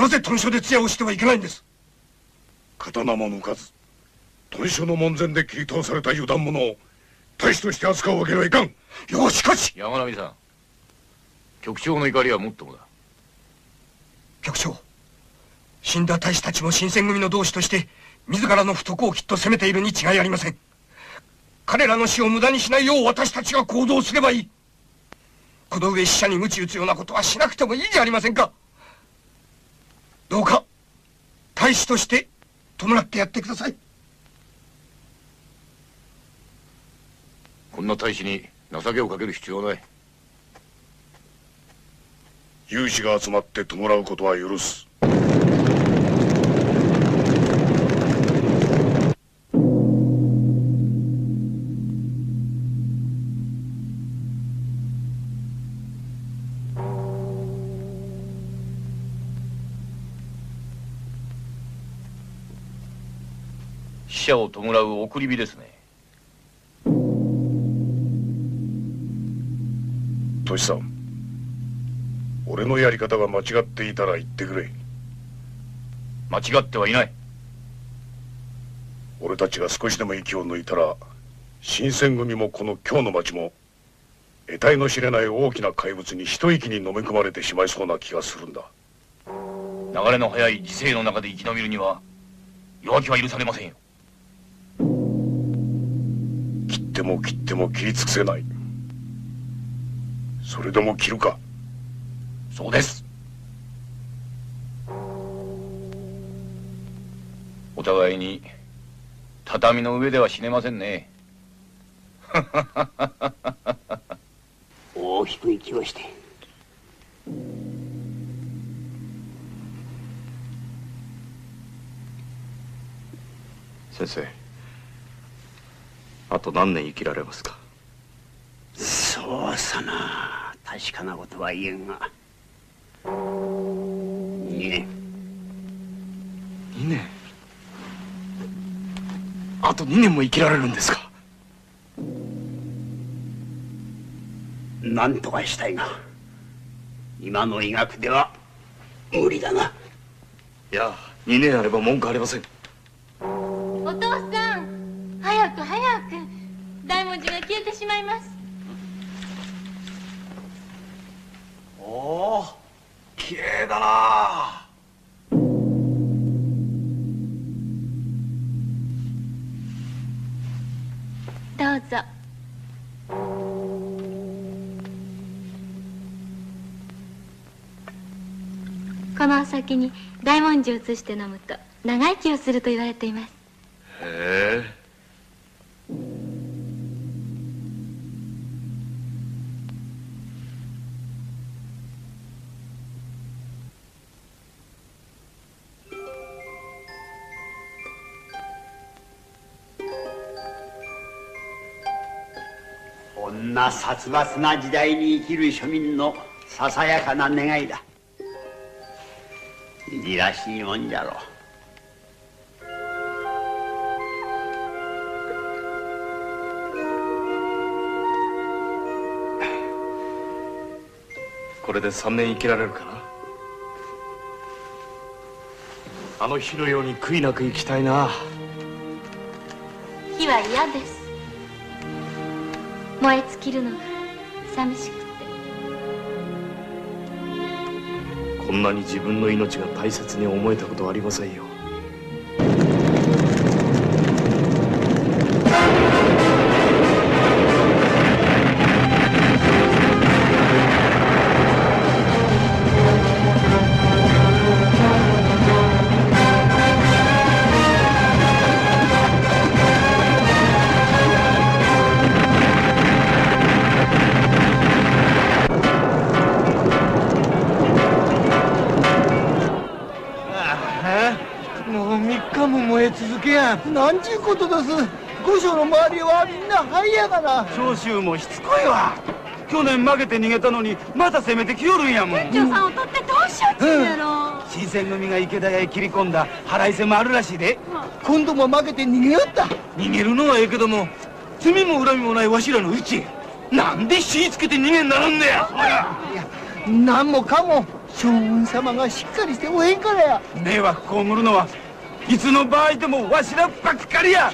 [SPEAKER 13] なぜ屯所で通夜をしてはいけないんです？
[SPEAKER 4] 刀も抜かず屯所の門前で切り通された油断者を大使として扱うわけにはいかん。よしかし！
[SPEAKER 5] 山並さん局長の怒りはもっともだ。
[SPEAKER 13] 局長死んだ大使たちも新選組の同志として自らの不徳をきっと責めているに違いありません。彼らの死を無駄にしないよう私たちが行動すればいい。この上死者に鞭打つようなことはしなくてもいいじゃありませんか？どうか大使として弔ってやってください。
[SPEAKER 5] こんな大使に情けをかける必要はない。
[SPEAKER 4] 有志が集まって弔うことは許す
[SPEAKER 5] 者を弔う送り火ですね。
[SPEAKER 4] トシさん俺のやり方が間違っていたら言ってくれ。
[SPEAKER 5] 間違ってはいない。
[SPEAKER 4] 俺たちが少しでも息を抜いたら新選組もこの今日の町も得体の知れない大きな怪物に一息に飲み込まれてしまいそうな気がするんだ。
[SPEAKER 5] 流れの速い時世の中で生き延びるには弱気は許されませんよ
[SPEAKER 4] っても切っても切り尽くせない。それでも切るか。
[SPEAKER 5] そうです。お互いに畳の上では死ねませんね。
[SPEAKER 2] 大きく息をして。
[SPEAKER 1] 先生あと何年生きられますか？
[SPEAKER 23] そうさな。確かなことは言えんが。2年。
[SPEAKER 1] 2年？あと2年も生きられるんですか？
[SPEAKER 23] なんとかしたいが。今の医学では無理だな。い
[SPEAKER 1] や2年あれば文句ありません。
[SPEAKER 22] お父さん早く早く。大文字が消えてしまいます。
[SPEAKER 7] おお綺麗だな。
[SPEAKER 22] どうぞ。このお酒に大文字を移して飲むと長生きをすると言われています。
[SPEAKER 1] へえ
[SPEAKER 23] な殺伐な時代に生きる庶民のささやかな願いだ。いじらしいもんじゃろ。
[SPEAKER 1] これで3年生きられるかな？あの日のように悔いなく生きたいな。
[SPEAKER 22] 火は嫌です燃え尽きるのが寂しくて。
[SPEAKER 1] こんなに自分の命が大切に思えたことはありませんよ。
[SPEAKER 24] す御所の周りはみんな灰やがな
[SPEAKER 10] 長州もしつこいわ。去年負けて逃げたのにまた攻めてきよるんやもん。
[SPEAKER 22] 長さんを取ってどうしようっちゅうんやろ、
[SPEAKER 10] 新選組が池田屋へ切り込んだ払い瀬もあるらしいで。
[SPEAKER 24] 今度も負けて逃げよった。
[SPEAKER 10] 逃げるのはええけども罪も恨みもないわしらのうちなんで火つけて逃げんならんのや
[SPEAKER 24] 何もかも将軍様がしっかりしておへんからや。
[SPEAKER 10] 迷惑被るのはいつの場合でもわしらばっかりや。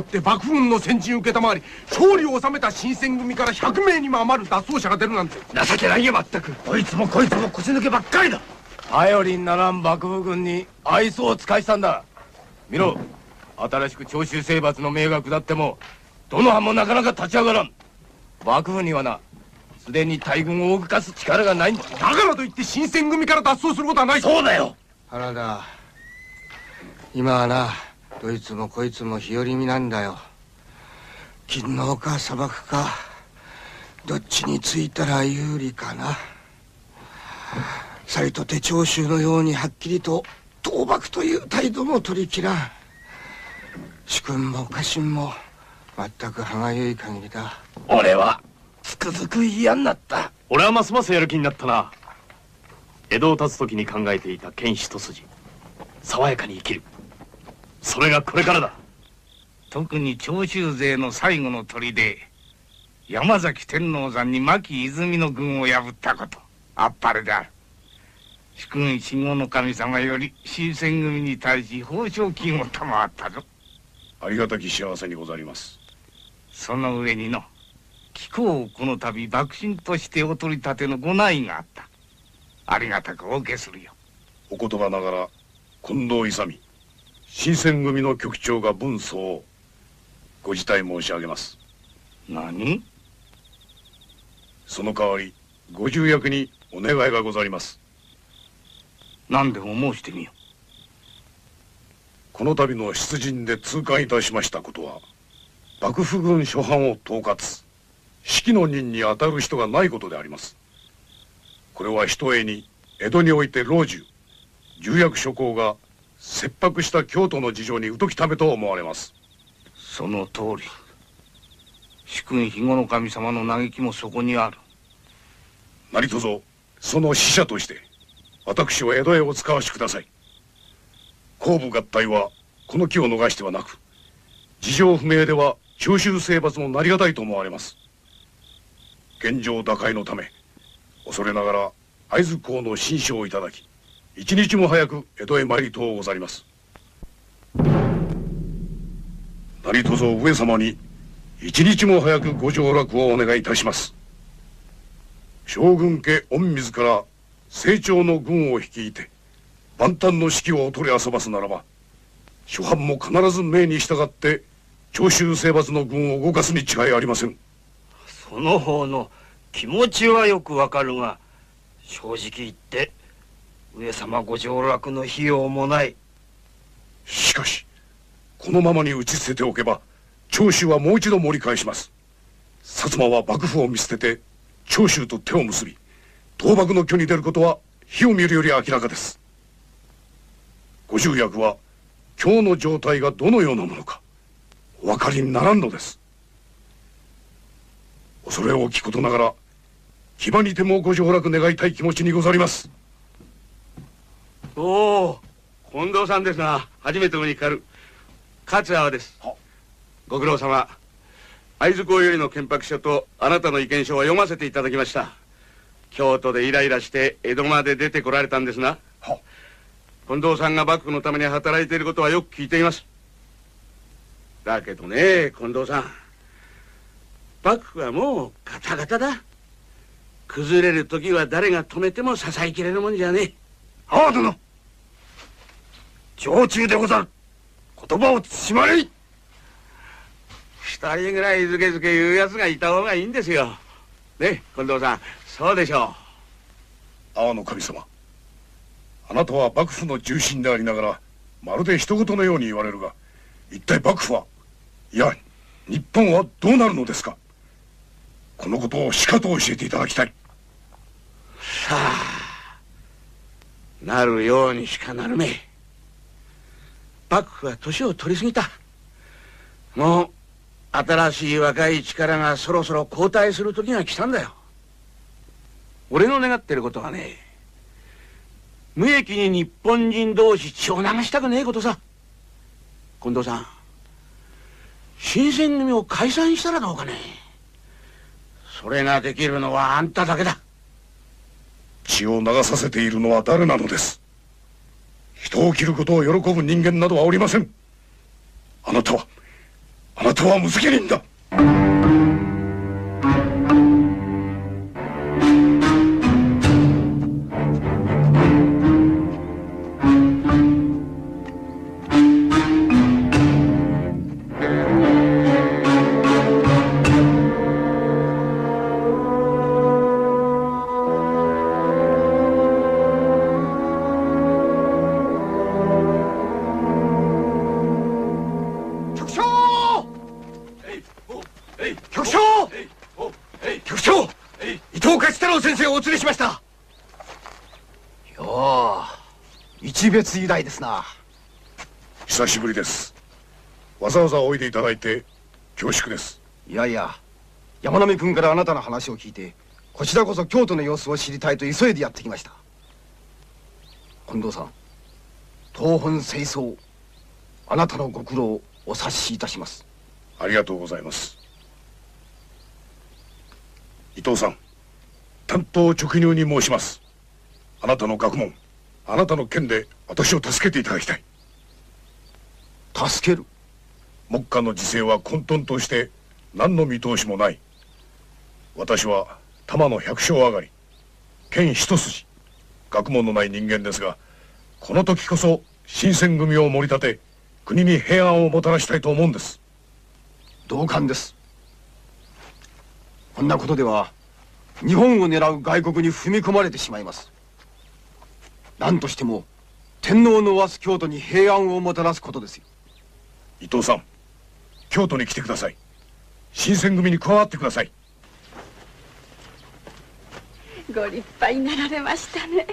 [SPEAKER 3] を追って幕府軍の先陣を受けたまわり勝利を収めた新選組から100名にも余る脱走者が出るなんて。
[SPEAKER 13] 情けないよまったく。
[SPEAKER 8] こいつもこいつも腰抜けばっかりだ。
[SPEAKER 2] 頼りにならん幕府軍に愛想を使いしたんだ。見ろ新しく長州征伐の命が下ってもどの藩もなかなか立ち上がらん。幕府にはなすでに大軍を動かす力がないんだ。
[SPEAKER 3] だからといって新選組から脱走することはない。
[SPEAKER 13] そうだよ。原田今はなどいつもこいつも日和見なんだよ。勤王か砂漠かどっちについたら有利かな。さりとて長州のようにはっきりと倒幕という態度も取り切らん。主君も家臣も全く歯がゆい限りだ。
[SPEAKER 2] 俺はつくづく嫌になった。
[SPEAKER 1] 俺はますますやる気になったな。江戸を立つ時に考えていた剣士一筋爽やかに生きるそれがこれからだ。
[SPEAKER 10] 特に長州勢の最後の砦山崎天王山に牧泉の軍を破ったこと
[SPEAKER 8] あっぱれである。主君信号の神様より新選組に対し報奨金を賜ったぞ。
[SPEAKER 4] ありがたき幸せにござります。
[SPEAKER 8] その上にの貴公をこの度幕臣としてお取り立てのご内があった。ありがたくお受けするよ。
[SPEAKER 4] お言葉ながら近藤勇新選組の局長が分相をご辞退申し上げます。
[SPEAKER 8] 何？
[SPEAKER 4] その代わりご重役にお願いがござります。
[SPEAKER 8] 何でも申してみよ。
[SPEAKER 4] この度の出陣で痛感いたしましたことは幕府軍諸藩を統括指揮の任に当たる人がないことであります。これはひとえに江戸において老中重役諸公が切迫した京都の事情に疎きためと思われます。
[SPEAKER 8] その通り。主君肥後の神様の嘆きもそこにある。
[SPEAKER 4] 何卒その使者として私を江戸へお使わしください。後部合体はこの機を逃してはなく事情不明では徴収征伐もなりがたいと思われます。現状打開のため恐れながら会津公の親書をいただき一日も早く江戸へ参りとうござります。何卒上様に一日も早くご上洛をお願いいたします。将軍家御自ら成長の軍を率いて万端の指揮を取り遊ばすならば諸藩も必ず命に従って長州征伐の軍を動かすに違いありません。
[SPEAKER 24] その方の気持ちはよくわかるが正直言って上様ご上洛の費用もない。
[SPEAKER 4] しかしこのままに打ち捨てておけば長州はもう一度盛り返します。薩摩は幕府を見捨てて長州と手を結び倒幕の巨に出ることは火を見るより明らかです。ご重役は今日の状態がどのようなものかお分かりにならんのです。恐れ多きことながら牙にてもご上洛願いたい気持ちにござります。
[SPEAKER 18] おお近藤さんですな初めてお目にかかる勝阿です。ご苦労様。会津公よりの憲白書とあなたの意見書は読ませていただきました。京都でイライラして江戸まで出てこられたんですな。近藤さんが幕府のために働いていることはよく聞いています。だけどね近藤さん。幕府はもうガタガタだ。崩れる時は誰が止めても支えきれるもんじゃねえ。
[SPEAKER 24] ああ殿常駐でござる。言葉を慎まれい
[SPEAKER 18] 二人ぐらいずけずけ言うやつがいた方がいいんですよ。ね近藤さん。そうでしょ
[SPEAKER 4] う。阿波の神様。あなたは幕府の重臣でありながらまるで人事のように言われるが一体幕府はいや日本はどうなるのですか？このことをしかと教えていただきたい。
[SPEAKER 18] さあなるようにしかなるめ幕府は年を取りすぎた。もう新しい若い力がそろそろ交代する時が来たんだよ。俺の願ってることはね無益に日本人同士血を流したくねえことさ。近藤さん新選組を解散したらどうかね。それができるのはあんただけだ。
[SPEAKER 4] 血を流させているのは誰なのです。人を斬ることを喜ぶ人間などはおりません。あなたはあなたは無責任だ。
[SPEAKER 2] 別由来ですな。
[SPEAKER 4] 久しぶりです。わざわざおいでいただいて恐縮です。
[SPEAKER 2] いやいや山並君からあなたの話を聞いてこちらこそ京都の様子を知りたいと急いでやってきました。近藤さん東本清掃あなたのご苦労お察しいたします。
[SPEAKER 4] ありがとうございます。伊藤さん担当直入に申します。あなたの学問あなたの剣で私を助けていただきたい。
[SPEAKER 2] 助ける？
[SPEAKER 4] 目下の時勢は混沌として何の見通しもない。私は玉の百姓上がり剣一筋学問のない人間ですがこの時こそ新選組を盛り立て国に平安をもたらしたいと思うんです。
[SPEAKER 2] 同感です。こんなことでは日本を狙う外国に踏み込まれてしまいます何としても天皇のわす京都に平安をもたらすことですよ。
[SPEAKER 4] 伊藤さん京都に来てください。新選組に加わってください。
[SPEAKER 20] ご立派になられましたね。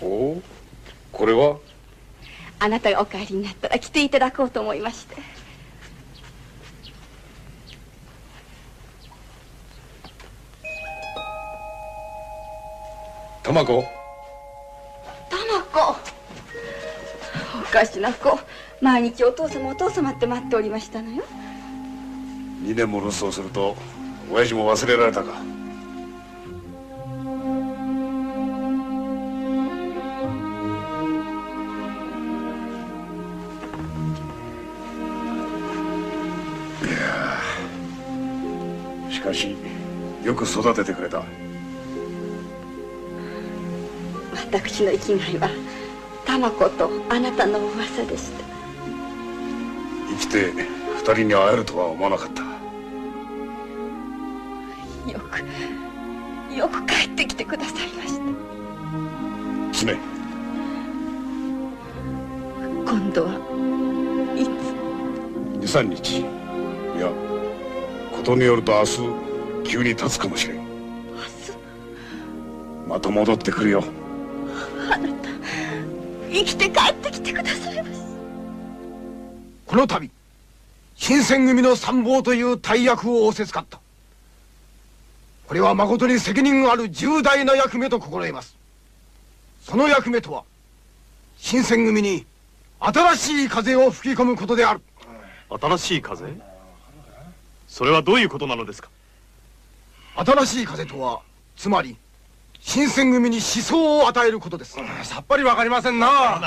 [SPEAKER 4] おおこれは？
[SPEAKER 20] あなたがお帰りになったら来ていただこうと思いまして。
[SPEAKER 4] 玉子
[SPEAKER 20] 玉子おかしな子。毎日お父様お父様って待っておりましたのよ。
[SPEAKER 4] 2年も留守をすると親父も忘れられたかかしよく育ててくれた。
[SPEAKER 20] 私の生きがいは玉子とあなたの噂でした。
[SPEAKER 4] 生きて二人に会えるとは思わなかった。
[SPEAKER 20] よくよく帰ってきてくださいました。
[SPEAKER 4] 常
[SPEAKER 20] 今度はいつ
[SPEAKER 4] ？23日。いやことによると明日急に立つかもしれん。また戻ってくるよ。
[SPEAKER 20] あなた生きて帰ってきてくださいまし
[SPEAKER 2] この度新選組の参謀という大役を仰せつかった。これは誠に責任ある重大な役目と心得ます。その役目とは新選組に新しい風を吹き込むことである。
[SPEAKER 1] 新しい風？それはどういうことなのですか？
[SPEAKER 2] 新しい風とはつまり新選組に思想を与えることです。さっぱりわかりませんな。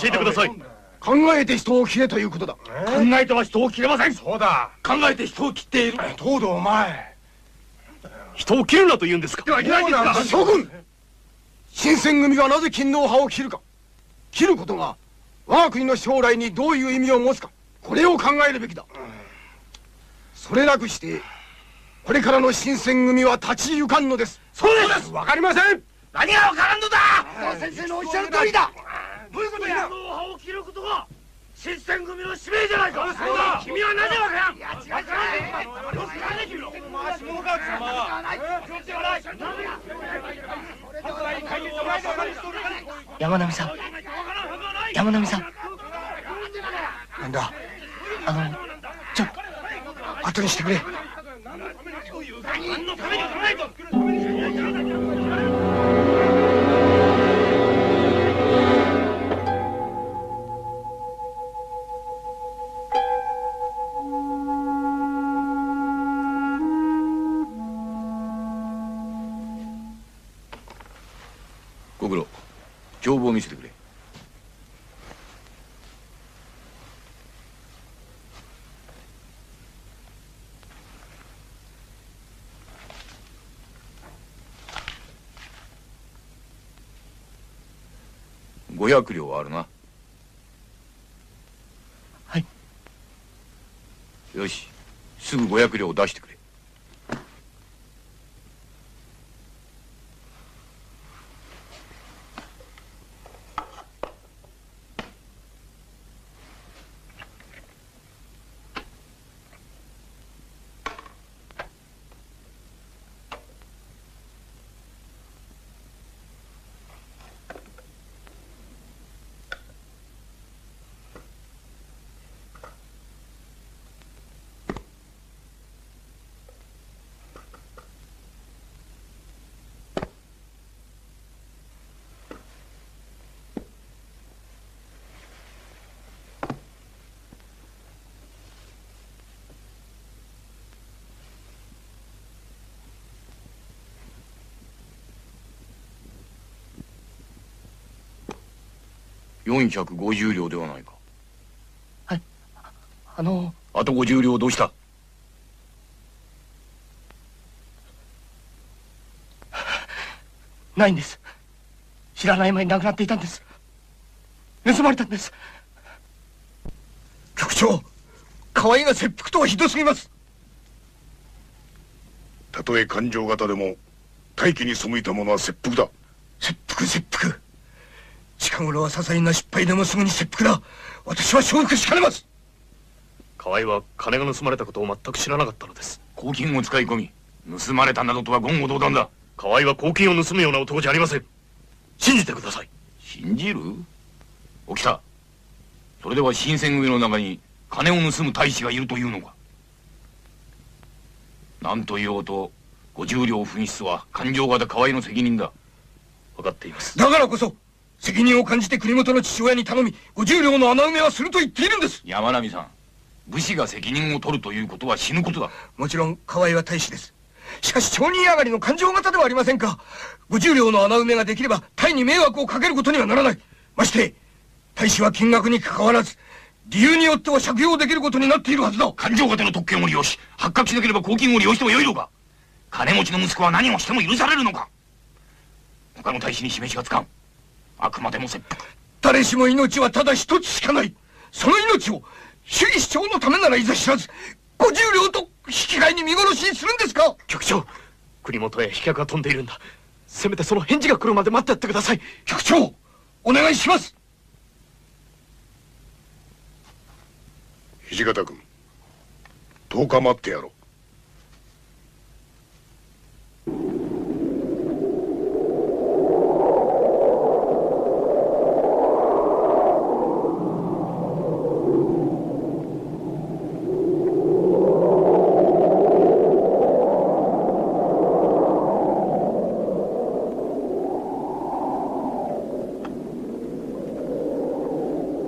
[SPEAKER 1] 教えてください。
[SPEAKER 2] 考えて人を切れということだ。考えては人を切れません。そうだ。考えて人を切っている。東堂お前。
[SPEAKER 1] 人を切るなと言うんですか？
[SPEAKER 2] ではいけないんですか？将軍新選組がなぜ勤皇派を切るか。切ることが我が国の将来にどういう意味を持つか。これを考えるべきだそれなくしてこれからの新選組は立ち行かんのです。そうです。わかりません。何がわからんのだ。先生のおっしゃる通りだ。どういうことや。
[SPEAKER 18] 派を切ることが新選組の使命じゃないか。そうだ。君はなぜわからん。いや違う違う。よく考えてみろ
[SPEAKER 11] 山並さん。山並さん。
[SPEAKER 2] なんだ？
[SPEAKER 11] あの
[SPEAKER 2] 後にしてくれ。
[SPEAKER 5] 両あるな。
[SPEAKER 11] はい。
[SPEAKER 5] よし。すぐ五百両出してくれ。450両ではないか。
[SPEAKER 11] あの。
[SPEAKER 5] あと50両どうした？
[SPEAKER 11] ないんです。知らない間に亡くなっていたんです。盗まれたんです。
[SPEAKER 13] 局長河合が切腹とはひどすぎます。
[SPEAKER 4] たとえ感情型でも大気に背いた者は切腹だ。
[SPEAKER 13] 切腹切腹近頃は些細な失敗でもすぐに切腹だ。私は承服しかねます。
[SPEAKER 1] 河合は金が盗まれたことを全く知らなかったのです。
[SPEAKER 5] 公金を使い込み盗まれたなどとは言語道断だ。
[SPEAKER 1] 河合は公金を盗むような男じゃありません。信じてください。
[SPEAKER 5] 信じる？起きたそれでは新選組の中に金を盗む大使がいるというのか。何と言おうと50両紛失は勘定型河合の責任だ。
[SPEAKER 1] 分かっています。
[SPEAKER 13] だからこそ責任を感じて国元の父親に頼み50両の穴埋めはすると言っているんです。
[SPEAKER 5] 山並さん武士が責任を取るということは死ぬことだ。
[SPEAKER 13] もちろん河合は大使です。しかし町人上がりの勘定型ではありませんか。50両の穴埋めができればタイに迷惑をかけることにはならない。まして大使は金額に関わらず理由によっては借用できることになっているはずだ。
[SPEAKER 5] 勘定型の特権を利用し発覚しなければ公金を利用してもよいのか。金持ちの息子は何をしても許されるのか。他の大使に示しがつかんあくまでも切腹。
[SPEAKER 13] 誰しも命はただ一つしかない。その命を主義主張のためならいざ知らず50両と引き換えに見殺しにするんですか？
[SPEAKER 1] 局長国元へ飛脚が飛んでいるんだ。せめてその返事が来るまで待ってやってください。
[SPEAKER 13] 局長お願いします。
[SPEAKER 4] 土方君10日待ってやろう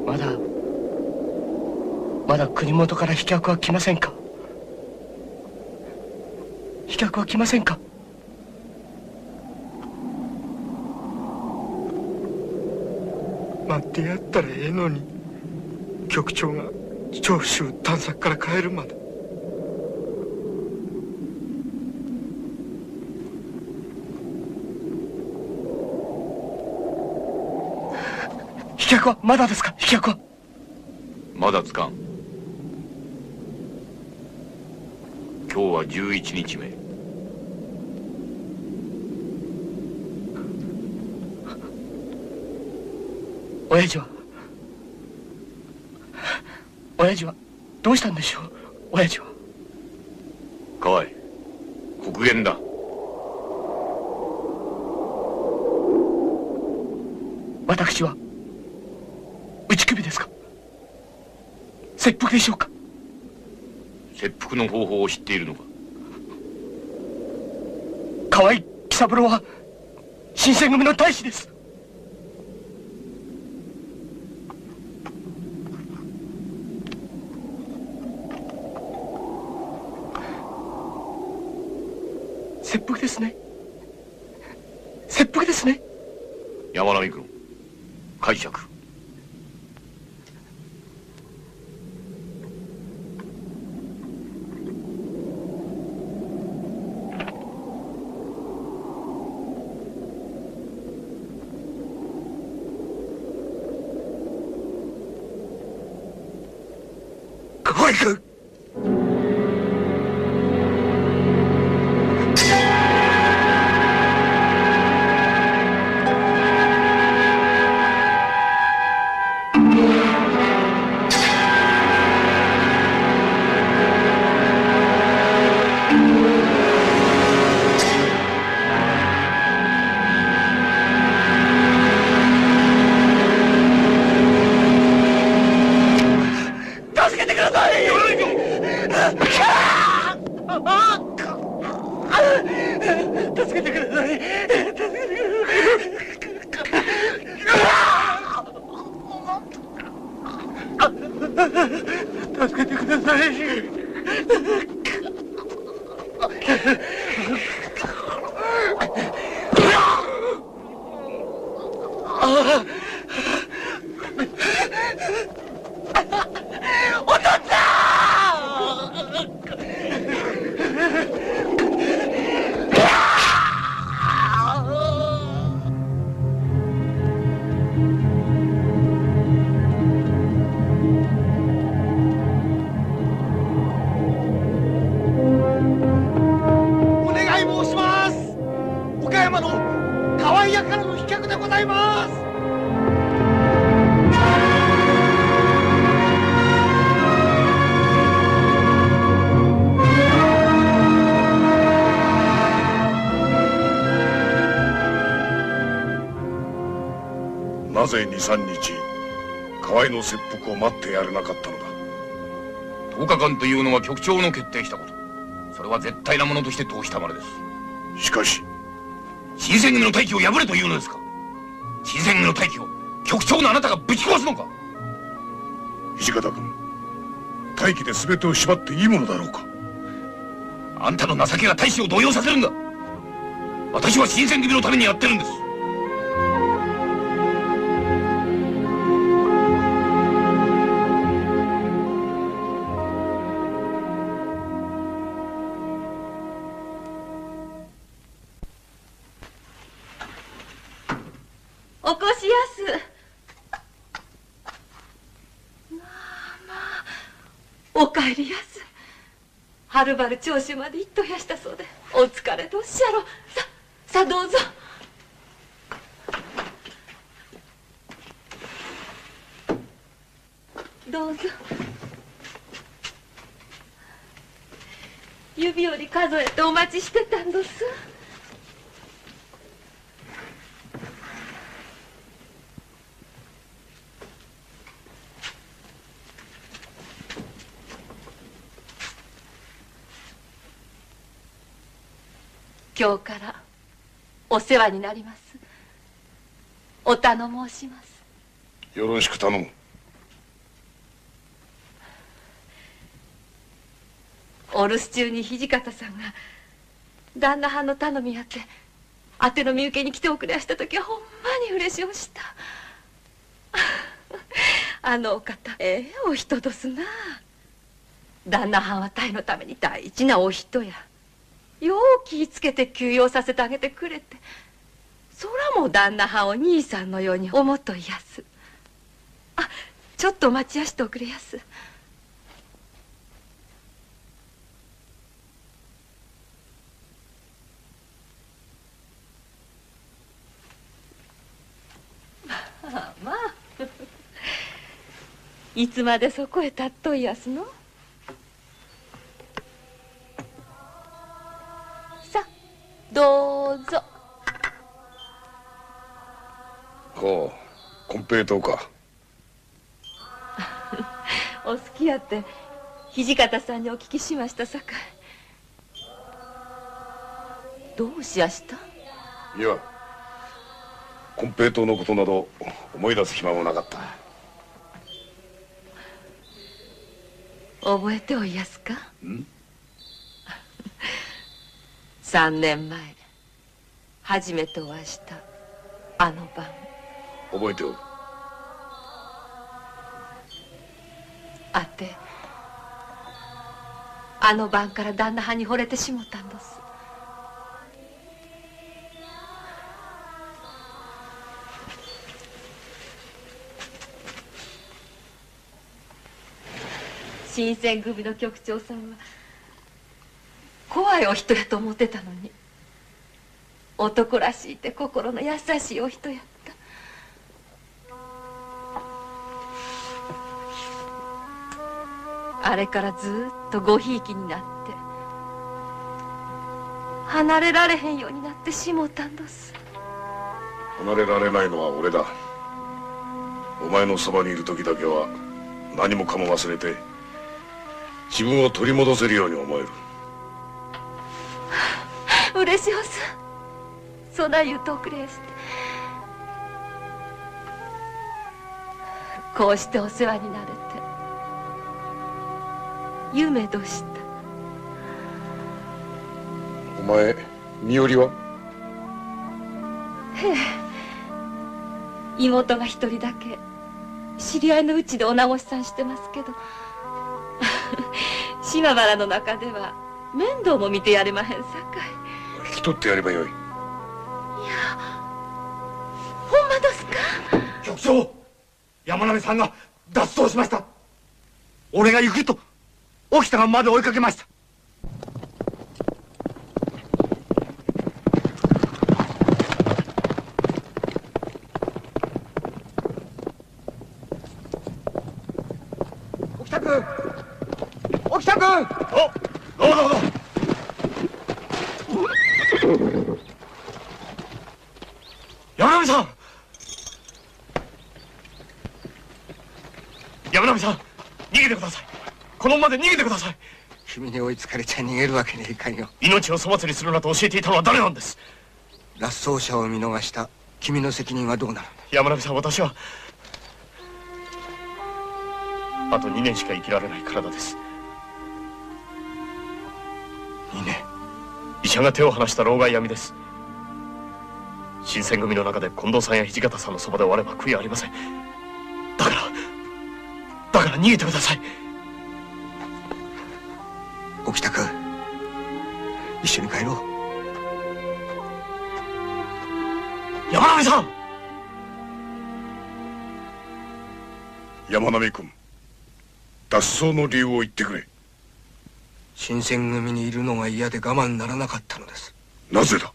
[SPEAKER 11] まだまだ国元から飛脚は来ませんか？飛脚は来ませんか？
[SPEAKER 24] 待ってやったらええのに局長が長州探索から帰るまで。
[SPEAKER 11] 飛脚はまだですか？飛脚は。
[SPEAKER 5] まだつかん今日は11日目。
[SPEAKER 11] 親父は？親父は？どうしたんでしょう？親父は？
[SPEAKER 5] 河合黒煙だ。
[SPEAKER 11] 私は？打ち首ですか？切腹でしょうか？
[SPEAKER 5] 切腹の方法を知っているのか
[SPEAKER 11] 河合喜三郎は新選組の大使です。
[SPEAKER 4] 23日。河合の切腹を待ってやれなかったのだ。
[SPEAKER 5] 10日間というのは局長の決定したこと。それは絶対なものとして通したまでです。
[SPEAKER 4] しかし。
[SPEAKER 5] 新選組の大旗を破れというのですか。新選組の大旗を局長のあなたがぶち壊すのか。
[SPEAKER 4] 土方君大気で全てを縛っていいものだろうか。
[SPEAKER 5] あんたの情けが大使を動揺させるんだ。私は新選組のためにやってるんです
[SPEAKER 6] はるばる長州まで一っとやしたそうで。お疲れどっしゃろ。ささどうぞ。どうぞ。指折り数えてお待ちしてたんです。今日からお世話になります。お頼申します。
[SPEAKER 4] よろしく頼む。
[SPEAKER 6] お留守中に土方さんが旦那藩の頼みやって当ての身請けに来ておくれやした時はほんまに嬉しおした。あのお方ええお人どすな。旦那藩はタイのために大事なお人やよう気ぃつけて休養させてあげてくれて。そらも旦那藩を兄さんのように思っといやす。あちょっと待ちやしておくれやす。まあまあ。いつまでそこへ立っといやすの？どうぞ。
[SPEAKER 4] ほう金平糖か。
[SPEAKER 6] お好きやって土方さんにお聞きしましたさかい。どうしやした？
[SPEAKER 4] いや金平糖のことなど思い出す暇もなかった。
[SPEAKER 6] 覚えておいやすか？三年前初めてお会いしたあの晩。
[SPEAKER 4] 覚えておる。
[SPEAKER 6] あてあの晩から旦那派に惚れてしもたんです。新選組の局長さんは怖いお人やと思ってたのに。男らしいって心の優しいお人やった。あれからずっとごひいきになって離れられへんようになってしもたんです。
[SPEAKER 4] 離れられないのは俺だ。お前のそばにいる時だけは何もかも忘れて自分を取り戻せるように思える。
[SPEAKER 6] 嬉しおすそない言うとおくれやして。こうしてお世話になれて。夢どした？
[SPEAKER 4] お前身寄りは？
[SPEAKER 6] へえ。妹が一人だけ知り合いのうちでお名越しさんしてますけど。島原の中では面倒も見てやれまへんさかい
[SPEAKER 4] 取ってやればよい。
[SPEAKER 6] ほんまですか？
[SPEAKER 8] 局長山鍋さんが脱走しました。俺が行くと沖田がまで追いかけました
[SPEAKER 24] 沖田君沖田君
[SPEAKER 8] おどうぞどうぞ山鍋さん
[SPEAKER 1] 山並さん逃げてくださいこのままで逃げてください
[SPEAKER 13] 君に追いつかれちゃ逃げるわけにはいかんよ。
[SPEAKER 1] 命を粗末にするなと教えていたのは誰なんです？
[SPEAKER 13] 脱走者を見逃した君の責任はどうなる
[SPEAKER 1] 山並さん私はあと2年しか生きられない体です。
[SPEAKER 13] 2年。
[SPEAKER 1] 医者が手を離した老害闇です。新選組の中で近藤さんや土方さんのそばで終われば悔いありません。だからだから逃げてください
[SPEAKER 13] 沖田君一緒に帰ろう。
[SPEAKER 1] 山並さん！
[SPEAKER 4] 山並君脱走の理由を言ってくれ。
[SPEAKER 13] 新選組にいるのが嫌で我慢ならなかったのです。
[SPEAKER 4] なぜだ？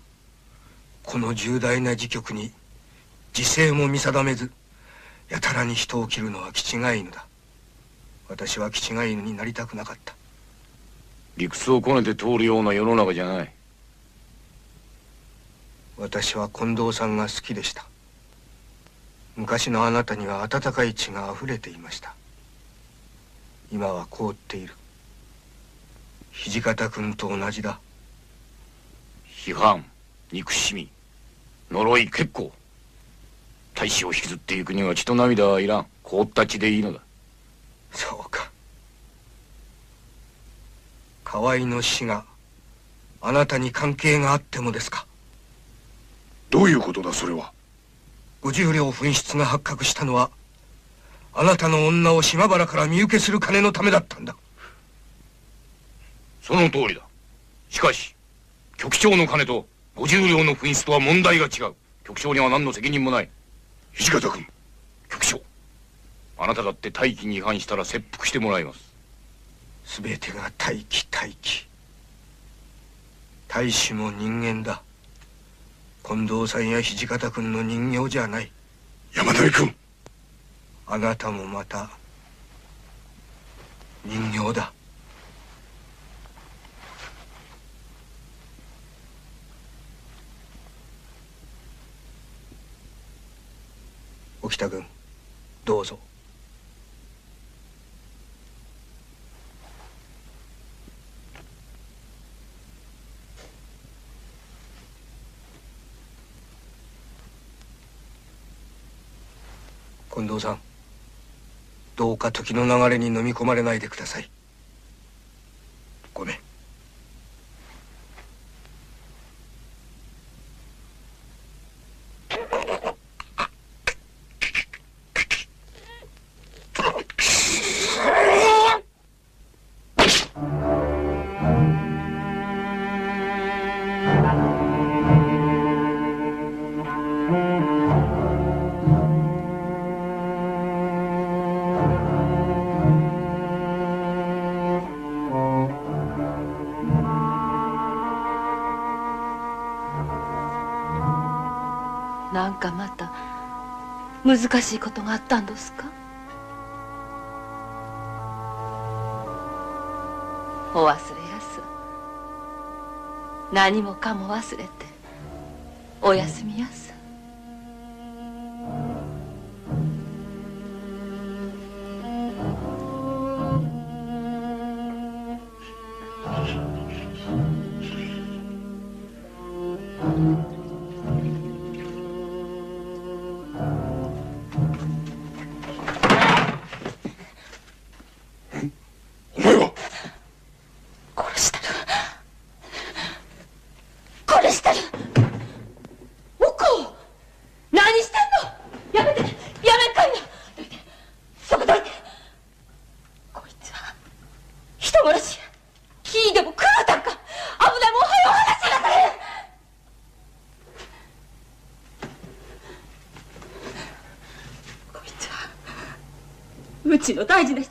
[SPEAKER 13] この重大な時局に時勢も見定めずやたらに人を切るのは気違い犬だ。私は気違い犬になりたくなかった
[SPEAKER 5] 理屈をこねて通るような世の中じゃない。
[SPEAKER 13] 私は近藤さんが好きでした。昔のあなたには温かい血が溢れていました。今は凍っている。土方君と同じだ。
[SPEAKER 5] 批判憎しみ呪い結構。大使を引きずっていくには血と涙はいらん。凍った血でいいのだ。
[SPEAKER 13] そうか河合の死があなたに関係があってもですか？
[SPEAKER 4] どういうことだそれは？
[SPEAKER 13] 五十両紛失が発覚したのはあなたの女を島原から身請けする金のためだったんだ。
[SPEAKER 5] その通りだ。しかし局長の金と50両の紛失とは問題が違う。局長には何の責任もない。
[SPEAKER 4] 土方君。
[SPEAKER 5] 局長あなただって大気に違反したら切腹してもらいます
[SPEAKER 13] 全てが大気大気大使も人間だ。近藤さんや土方君の人形じゃない。
[SPEAKER 4] 山並君。
[SPEAKER 13] あなたもまた人形だ。沖田君どうぞ近藤さんどうか時の流れに飲み込まれないでください。
[SPEAKER 6] 難しいことがあったんですか？お忘れやす。何もかも忘れておやすみやす。うち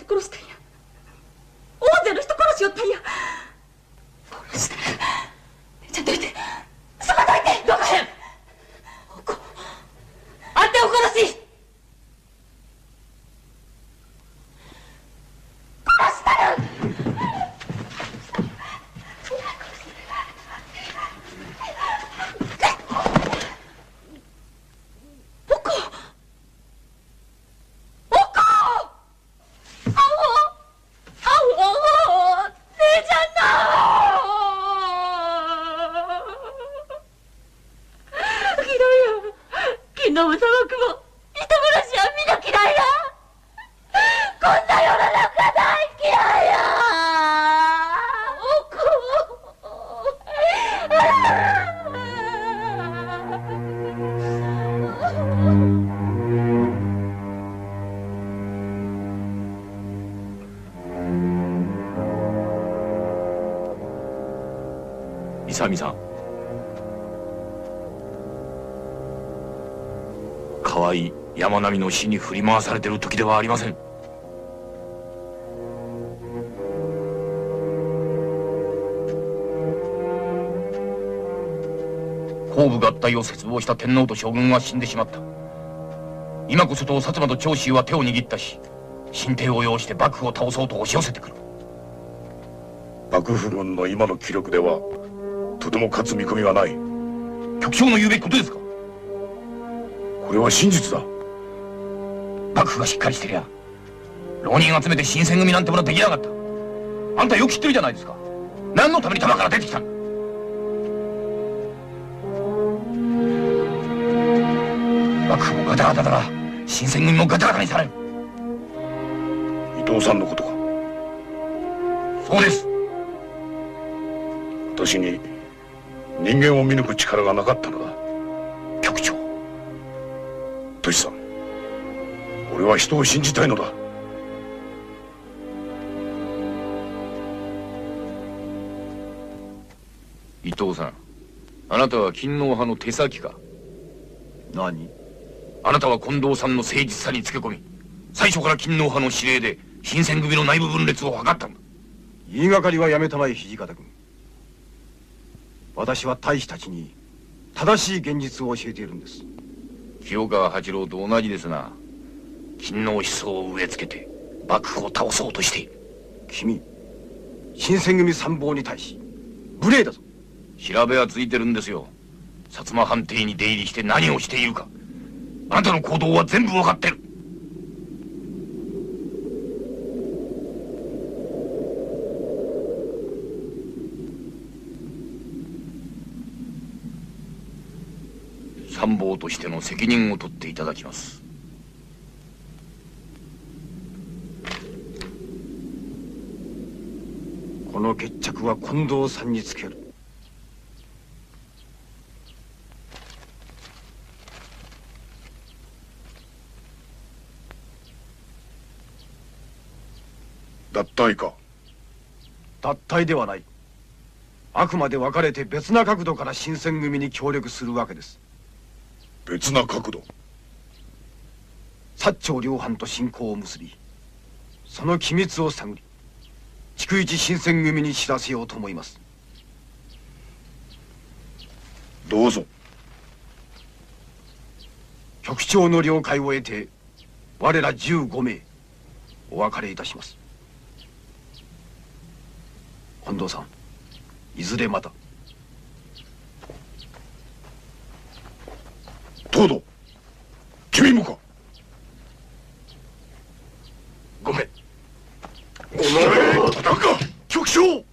[SPEAKER 5] 山並の死に振り回されてる時ではありません。後部合体を切望した天皇と将軍は死んでしまった。今こそと薩摩と長州は手を握ったし進帝を擁して幕府を倒そうと押し寄せてくる。
[SPEAKER 4] 幕府軍の今の気力ではとても勝つ見込みがない。
[SPEAKER 5] 局長の言うべきことですか？
[SPEAKER 4] これは真実だ。
[SPEAKER 5] 幕府がしっかりしてりゃ浪人集めて新選組なんてものはできなかった。あんたよく知ってるじゃないですか。何のために玉から出てきたんだ。幕府もガタガタだが新選組もガタガタにされる。
[SPEAKER 4] 伊藤さんのことか。
[SPEAKER 5] そうです。
[SPEAKER 4] 私に人間を見抜く力がなかったのだ。
[SPEAKER 5] 局長。
[SPEAKER 4] トシさん俺は人を信じたいのだ。
[SPEAKER 5] 伊藤さんあなたは勤王派の手先か？
[SPEAKER 2] 何？
[SPEAKER 5] あなたは近藤さんの誠実さにつけ込み最初から勤王派の指令で新選組の内部分裂を図ったんだ。
[SPEAKER 2] 言いがかりはやめたまえ土方君。私は大使たちに正しい現実を教えているんです。
[SPEAKER 5] 清川八郎と同じですな勤王思想を植え付けて幕府を倒そうとしている。
[SPEAKER 2] 君新選組参謀に対し無礼だぞ。
[SPEAKER 5] 調べはついてるんですよ。薩摩藩邸に出入りして何をしているか。あなたの行動は全部わかってる。参謀としての責任を取っていただきます
[SPEAKER 2] この決着は近藤さんにつける。
[SPEAKER 4] 脱退か。
[SPEAKER 2] 脱退ではない。あくまで分かれて別な角度から新選組に協力するわけです。
[SPEAKER 4] 別な角度。
[SPEAKER 2] 薩長両藩と親交を結びその機密を探り逐一新選組に知らせようと思います。
[SPEAKER 4] どうぞ。
[SPEAKER 2] 局長の了解を得て我ら15名お別れいたします。近藤さんいずれまた。
[SPEAKER 4] 東堂君もか。
[SPEAKER 2] ごめん
[SPEAKER 4] お前なんか局長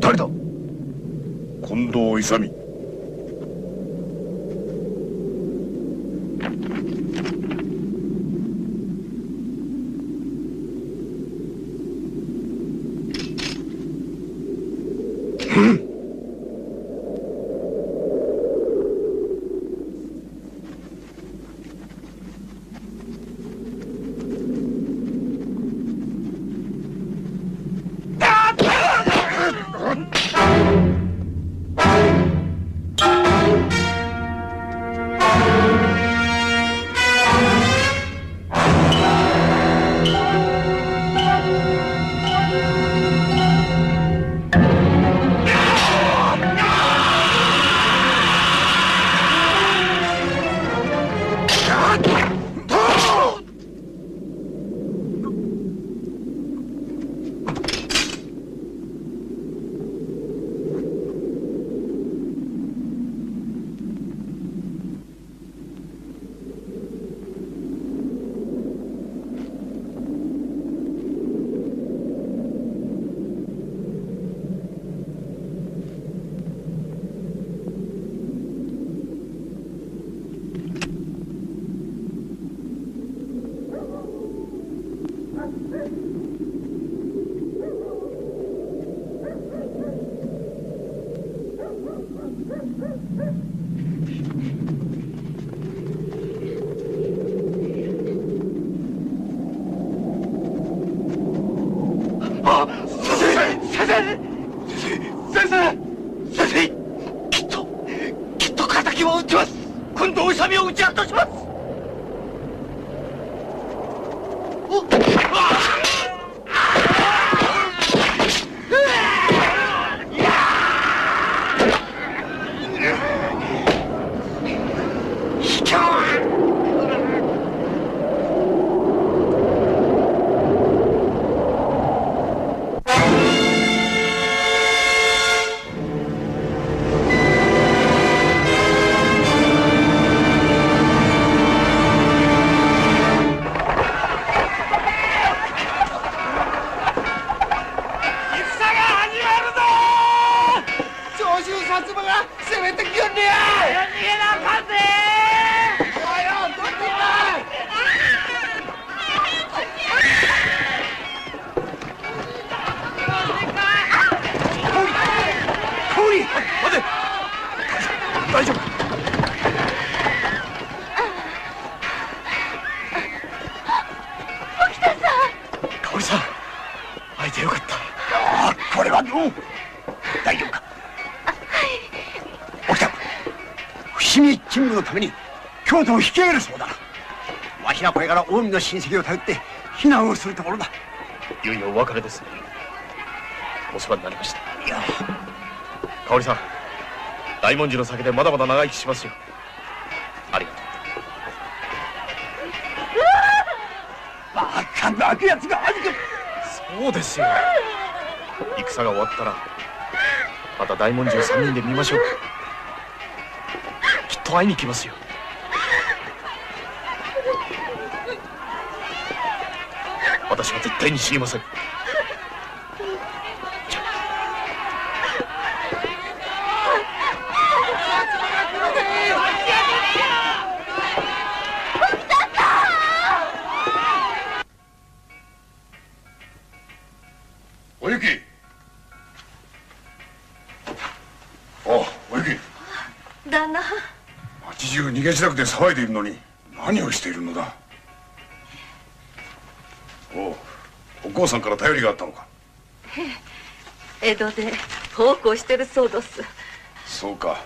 [SPEAKER 2] 誰だ
[SPEAKER 4] 近
[SPEAKER 8] 京都を引き上げるそうだ。なわしらこれから近江の親戚を頼って避難をするところだ。
[SPEAKER 1] いよいよお別れです。ねお世話になりました。
[SPEAKER 8] いや。
[SPEAKER 1] 香織さん大文字の酒でまだまだ長生きしますよ。ありがとう。
[SPEAKER 8] バカなくやつが兄貴
[SPEAKER 1] そうですよ。戦が終わったらまた大文字を三人で見ましょう。きっと会いに来ますよ私は絶対に死にません。
[SPEAKER 4] おゆき。おおゆき。
[SPEAKER 6] 旦那。
[SPEAKER 4] 町中逃げしなくて騒いでいるのに何をしているのだお母さんから頼りがあったのか？
[SPEAKER 6] 江戸で奉公してるそうです。
[SPEAKER 4] そうか。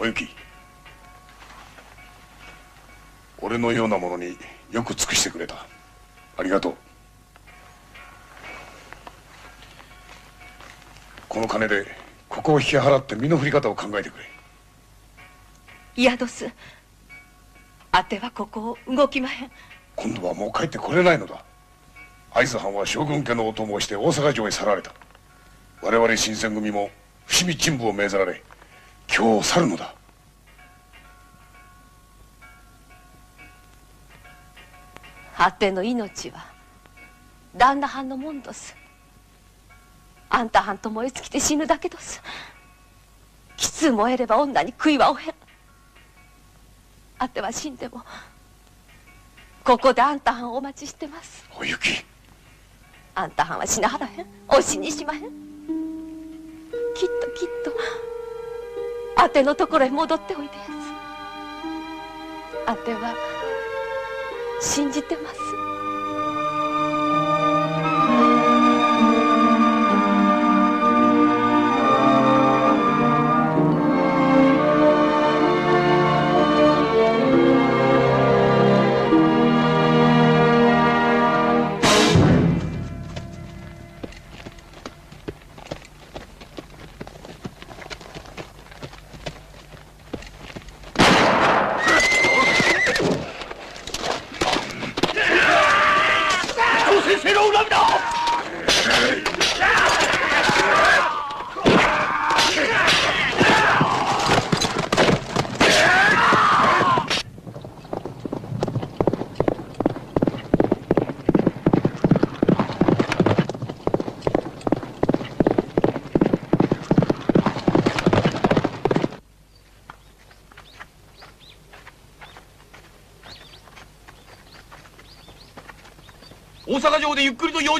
[SPEAKER 4] おゆき。俺のようなものによく尽くしてくれた。ありがとう。この金でここを引き払って身の振り方を考えてくれ。
[SPEAKER 6] 嫌どすあてはここを動きまへん。
[SPEAKER 4] 今度はもう帰ってこれないのだ。会津藩は将軍家のお供をして大阪城へ去られた。我々新選組も伏見陳部を命ぜられ今日去るのだ。
[SPEAKER 6] あての命は旦那藩のもんどす。あんた藩と燃え尽きて死ぬだけどす。きつう燃えれば女に悔いはおへんあては死んでもここであんた藩をお待ちしてます。
[SPEAKER 4] おゆき。
[SPEAKER 6] あんた藩は死なはらへん。お死にしまへん。きっときっとあてのところへ戻っておいでやす。あては信じてます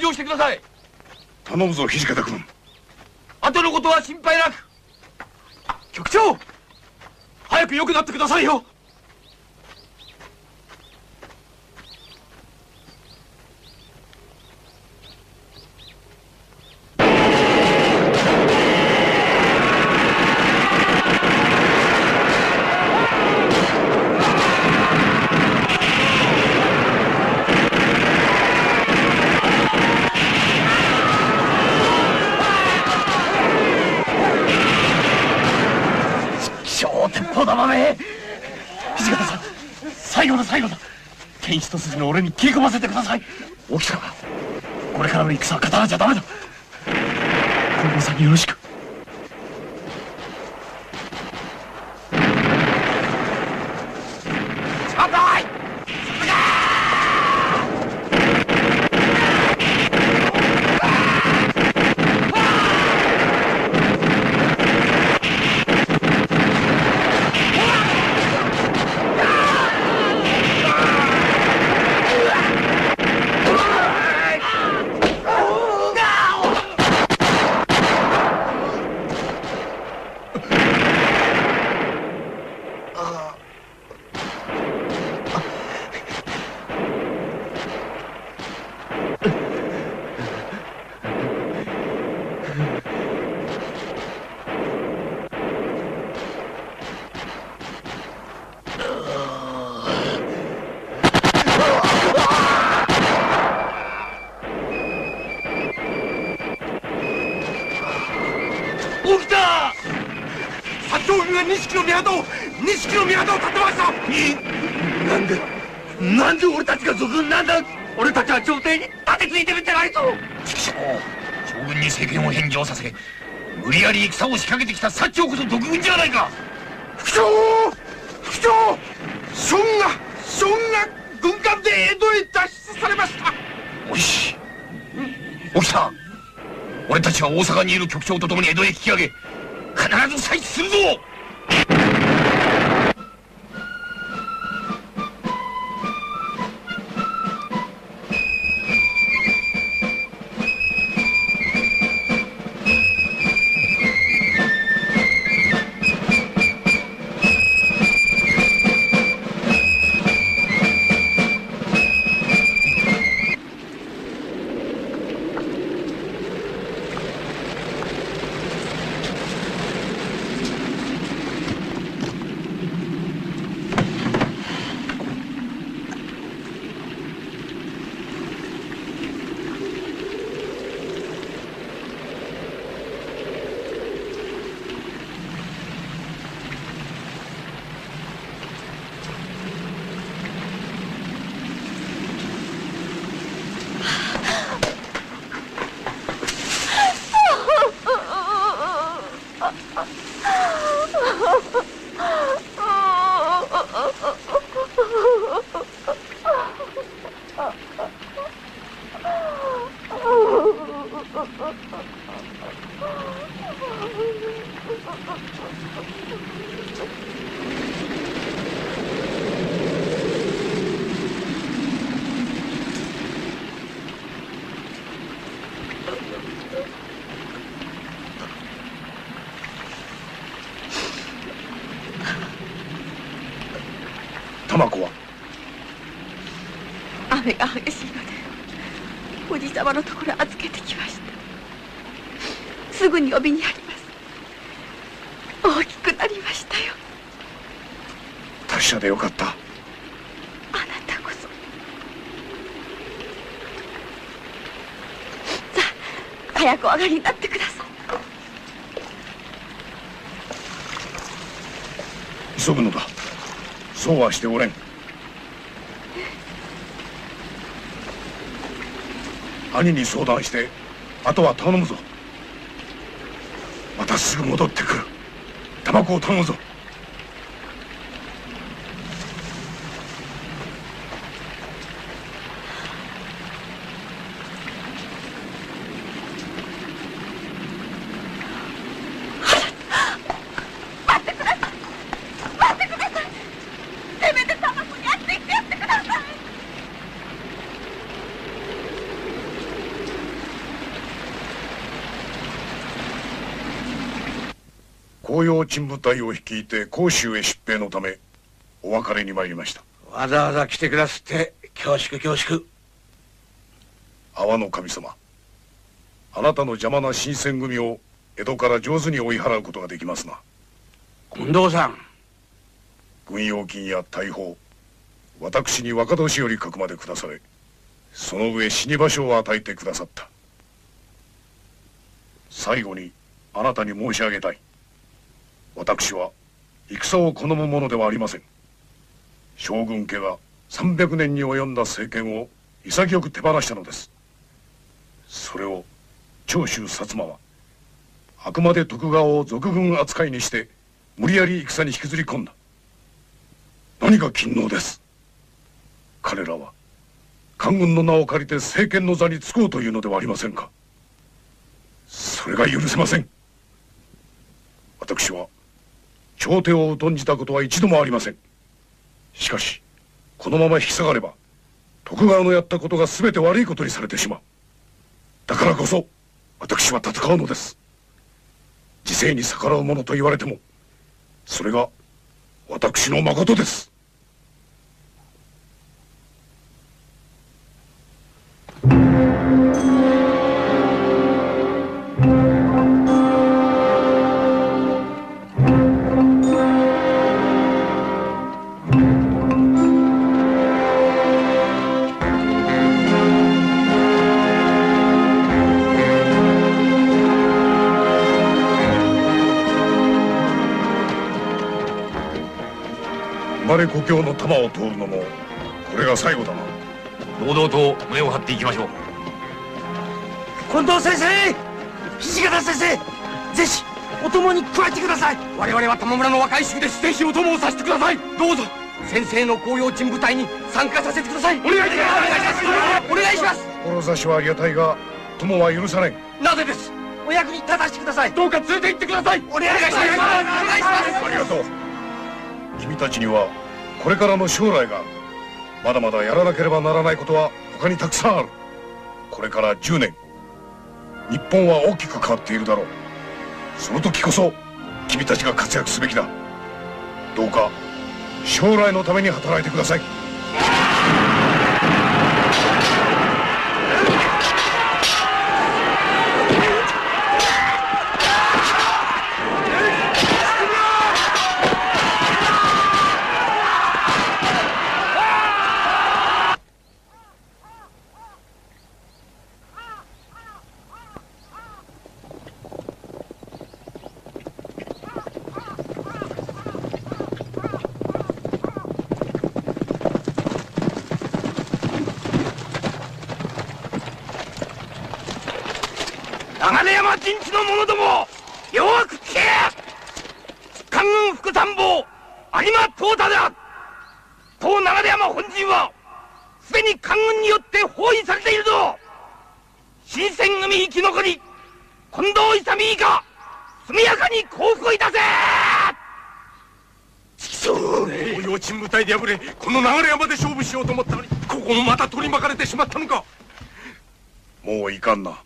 [SPEAKER 5] でゆっくりと養生してください。
[SPEAKER 4] 頼むぞ土方君。
[SPEAKER 5] 後のことは心配なく。
[SPEAKER 11] 局長早く良くなってくださいよ俺に切り込ませてください。沖田これからの戦は刀じゃダメだ近藤さんによろしく
[SPEAKER 5] 反対
[SPEAKER 25] 起きた薩長軍が錦の港を錦の港を立てましたなんでなんで俺たちが賊になんだ俺たちは朝廷に立てついてるんじゃないぞ
[SPEAKER 5] 将軍に政権を返上させ無理やり戦を仕掛けてきた薩長こそ毒軍じゃないか。
[SPEAKER 25] 副長副長将軍が将軍が軍艦で江戸へ脱出されました。
[SPEAKER 5] おいし起きた俺たちは大阪にいる局長と共に江戸へ引き上げ必ず採取するぞ
[SPEAKER 6] がりになってください。
[SPEAKER 4] 急ぐのだ。そうはしておれん。兄に相談してあとは頼むぞ。またすぐ戻ってくる。タバコを頼むぞ
[SPEAKER 6] 待ってくださいせめてタバコにやってきてやってください
[SPEAKER 4] 紅葉鎮部隊を率いて甲州へ出兵のためお別れに参りました。
[SPEAKER 18] わざわざ来てくだすって恐縮恐縮。
[SPEAKER 4] 阿波の神様あなたの邪魔な新選組を江戸から上手に追い払うことができますな。
[SPEAKER 18] 近藤さん。
[SPEAKER 4] 軍用金や大砲私に若年よりかくまで下されその上死に場所を与えてくださった。最後にあなたに申し上げたい私は戦を好むものではありません。将軍家が300年に及んだ政権を潔く手放したのです。それを長州薩摩はあくまで徳川を賊軍扱いにして無理やり戦に引きずり込んだ。何が勤王です。彼らは官軍の名を借りて政権の座に就こうというのではありませんか。それが許せません。私は朝廷を疎んじたことは一度もありません。しかしこのまま引き下がれば徳川のやったことが全て悪いことにされてしまう。だからこそ私は戦うのです。時勢に逆らう者と言われてもそれが私の誠です。れ故郷の玉を通るのもこれが最後だな。
[SPEAKER 5] 堂々と胸を張っていきましょう。
[SPEAKER 24] 近藤先生土方先生ぜひお供に加えてください。我々は玉村の若い衆ですぜひお供をさせてください。どうぞ。先生の紅葉鎮部隊に参加させてください。お願いします。お願いします。
[SPEAKER 4] 志はありがたいが友は許さない。
[SPEAKER 24] なぜです。お役に立たせてください。どうか連れて行ってください。お願いします。お願いします。
[SPEAKER 4] ありがとう。君たちにはこれからの将来がある。まだまだやらなければならないことは他にたくさんある。これから10年日本は大きく変わっているだろう。その時こそ君たちが活躍すべきだ。どうか将来のために働いてください
[SPEAKER 10] 長根山陣地の者どもよく聞け官軍副参謀有馬東太だ当長根山本陣はすでに官軍によって包囲されているぞ新選組生き残り近藤勇以下速やかに降伏いたせ!
[SPEAKER 3] 東洋鎮部隊で敗れこの流山で勝負しようと思ったのにここもまた取り巻かれてしまったのか!
[SPEAKER 4] もういかんな。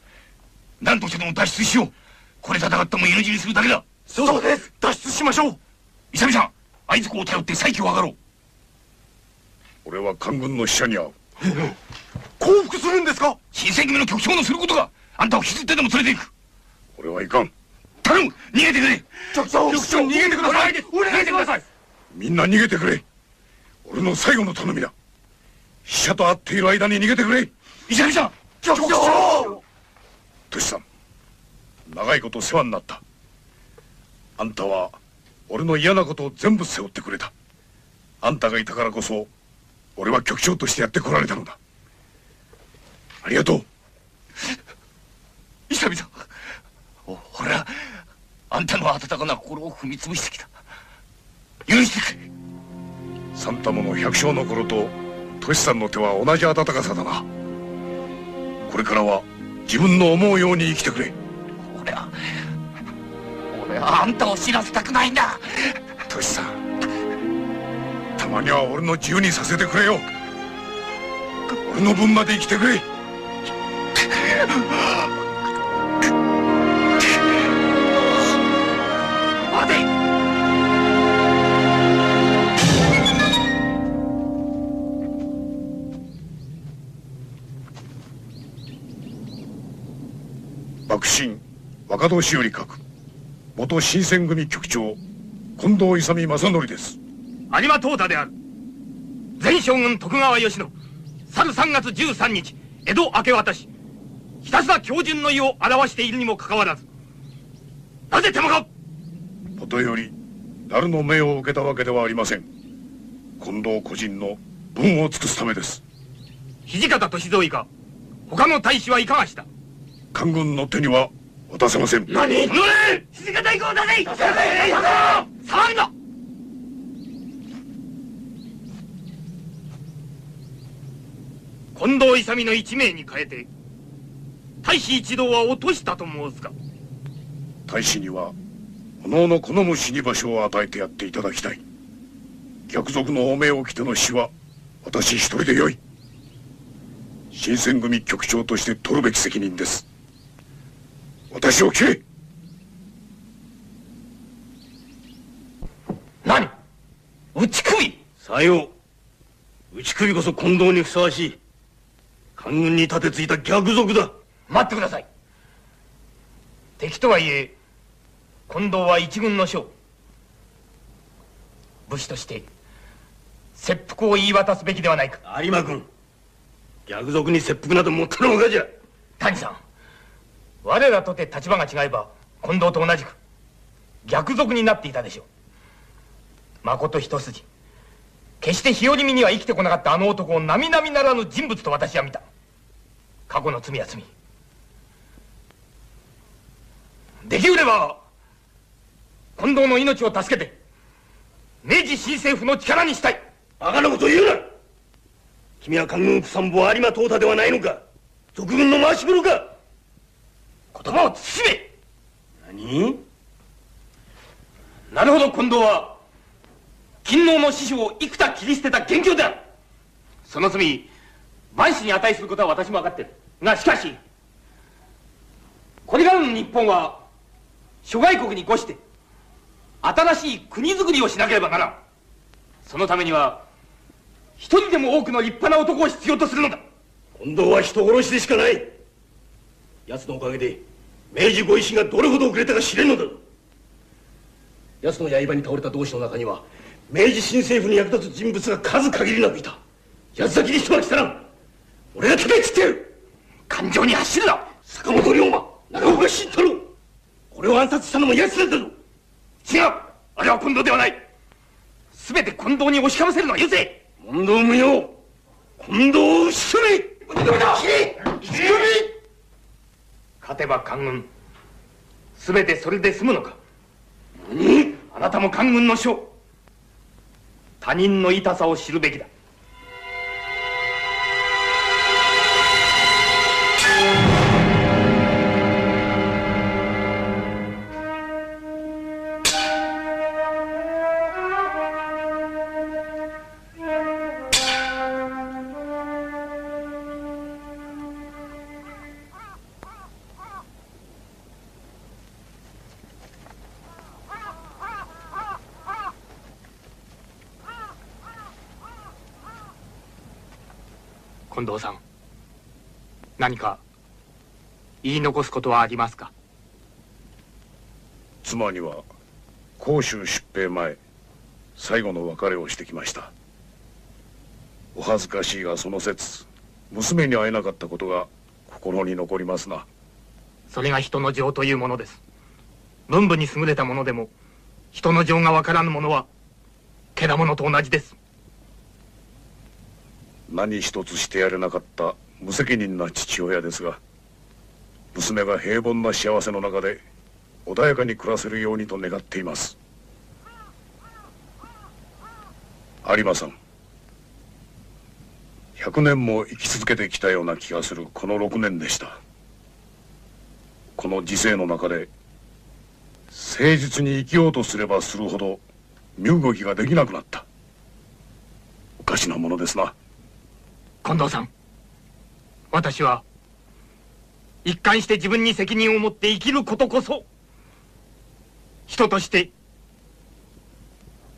[SPEAKER 5] 何としてでも脱出しよう。これ戦っても犬死にするだけだ。
[SPEAKER 3] そうです。脱出しましょう。
[SPEAKER 5] 勇さん会津子を頼って再起を図ろう。
[SPEAKER 4] 俺は官軍の使者に会う。
[SPEAKER 3] 降伏するんですか？
[SPEAKER 5] 新選組の局長のすることがあんたを引きずってでも連れて行く
[SPEAKER 4] 俺はいかん。
[SPEAKER 5] 頼む！逃げてくれ！
[SPEAKER 3] 局長局長逃げてください！
[SPEAKER 5] お願いします！
[SPEAKER 4] みんな逃げてくれ！俺の最後の頼みだ！死者と会っている間に逃げてくれ！
[SPEAKER 5] 勇さん！
[SPEAKER 3] 局長
[SPEAKER 4] トシさん長いこと世話になった。あんたは俺の嫌なことを全部背負ってくれた。あんたがいたからこそ俺は局長としてやってこられたのだ。ありがとう。
[SPEAKER 5] 勇さん！お俺はあんたの温かな心を踏み潰してきた。許してくれ。
[SPEAKER 4] 三太の百姓の頃とトシさんの手は同じ温かさだな。これからは自分の思うように生きてくれ。
[SPEAKER 5] 俺は俺はあんたを死なせたくないんだ。
[SPEAKER 4] トシさんたまには俺の自由にさせてくれよ。俺の分まで生きてくれ若年寄閣。元新選組局長近藤勇正則です。
[SPEAKER 10] 有馬東太である。前将軍徳川慶喜去る3月13日江戸明け渡しひたすら標準の意を表しているにもかかわらずなぜ手間か。
[SPEAKER 4] もとより誰の命を受けたわけではありません。近藤個人の分を尽くすためです。
[SPEAKER 10] 土方歳三以下他の大使はいかがした。
[SPEAKER 4] 官軍の手には渡せません。
[SPEAKER 10] 何？その土方以下を出せ！騒ぐな！近藤勇の一名に変えて大使一同は落としたと申すか。
[SPEAKER 4] 大使にはおのおの好む死に場所を与えてやっていただきたい。逆賊の汚名を着ての死は私一人でよい。新選組局長として取るべき責任です私を切れ。
[SPEAKER 10] 何？打ち首？
[SPEAKER 21] さよう。打ち首こそ近藤にふさわしい。官軍に立てついた逆賊だ。
[SPEAKER 10] 待ってください。敵とはいえ近藤は一軍の将。武士として切腹を言い渡すべきではないか。
[SPEAKER 21] 有馬君。逆賊に切腹などもったのほかじゃ。
[SPEAKER 10] 谷さん我らとて立場が違えば近藤と同じく逆賊になっていたでしょう。誠一筋決して日和見には生きてこなかったあの男を並々ならぬ人物と私は見た。過去の罪は罪。できうれば近藤の命を助けて明治新政府の力にしたい。
[SPEAKER 21] バカなこと言うな。君は官軍副参謀有馬東太ではないのか？賊軍の回し者か？
[SPEAKER 10] 言葉を慎め。
[SPEAKER 21] 何？
[SPEAKER 10] なるほど近藤は勤王の師匠を幾多切り捨てた元凶である。その罪万死に値することは私も分かってる。がしかしこれからの日本は諸外国に越して新しい国づくりをしなければならん。そのためには一人でも多くの立派な男を必要とするのだ。
[SPEAKER 21] 近藤は人殺しでしかない。奴のおかげで明治ご維新がどれほど遅れたか知れんのだ。奴の刃に倒れた同志の中には明治新政府に役立つ人物が数限りなくいた。奴先に人は来たら俺が叩きつってやる。
[SPEAKER 10] 感情に走るな。
[SPEAKER 21] 坂本龍馬長岡慎太郎。これを暗殺したのも奴なんだぞ。
[SPEAKER 10] 違う。あれは近藤ではない。全て近藤に押しかぶせるのはよせ
[SPEAKER 21] 問答無用。近藤を後ろに
[SPEAKER 10] 勝てば官軍。全てそれで済むのか。
[SPEAKER 21] 何？
[SPEAKER 10] あなたも官軍の将。他人の痛さを知るべきだ。近藤さん。何か言い残すことはありますか？
[SPEAKER 4] 妻には甲州出兵前最後の別れをしてきました。お恥ずかしいがその説娘に会えなかったことが心に残りますな。
[SPEAKER 10] それが人の情というものです。文武に優れたものでも人の情がわからぬものはけだものと同じです
[SPEAKER 4] 何一つしてやれなかった無責任な父親ですが娘が平凡な幸せの中で穏やかに暮らせるようにと願っています。有馬さん100年も生き続けてきたような気がするこの6年でした。この時世の中で誠実に生きようとすればするほど身動きができなくなった。おかしなものですな。
[SPEAKER 10] 近藤さん。私は一貫して自分に責任を持って生きることこそ人として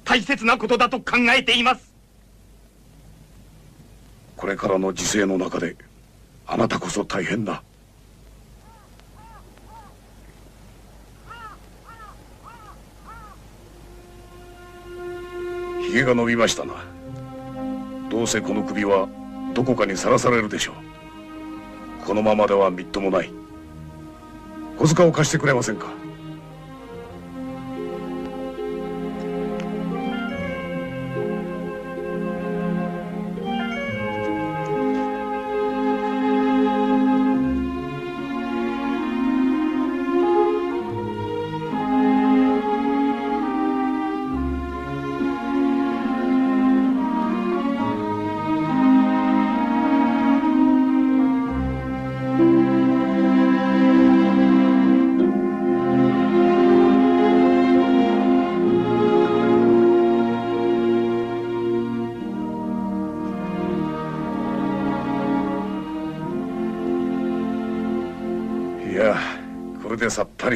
[SPEAKER 10] 大切なことだと考えています。
[SPEAKER 4] これからの時勢の中であなたこそ大変だ。ひげが伸びましたな。どうせこの首はどこかにさらされるでしょう。このままではみっともない。小塚を貸してくれませんか？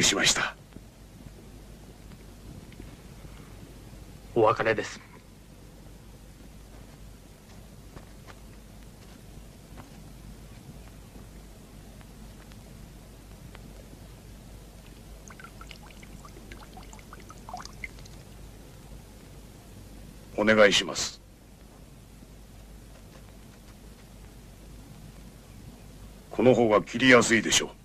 [SPEAKER 4] りしました。
[SPEAKER 11] お別れです。
[SPEAKER 4] お願いします。この方が切りやすいでしょう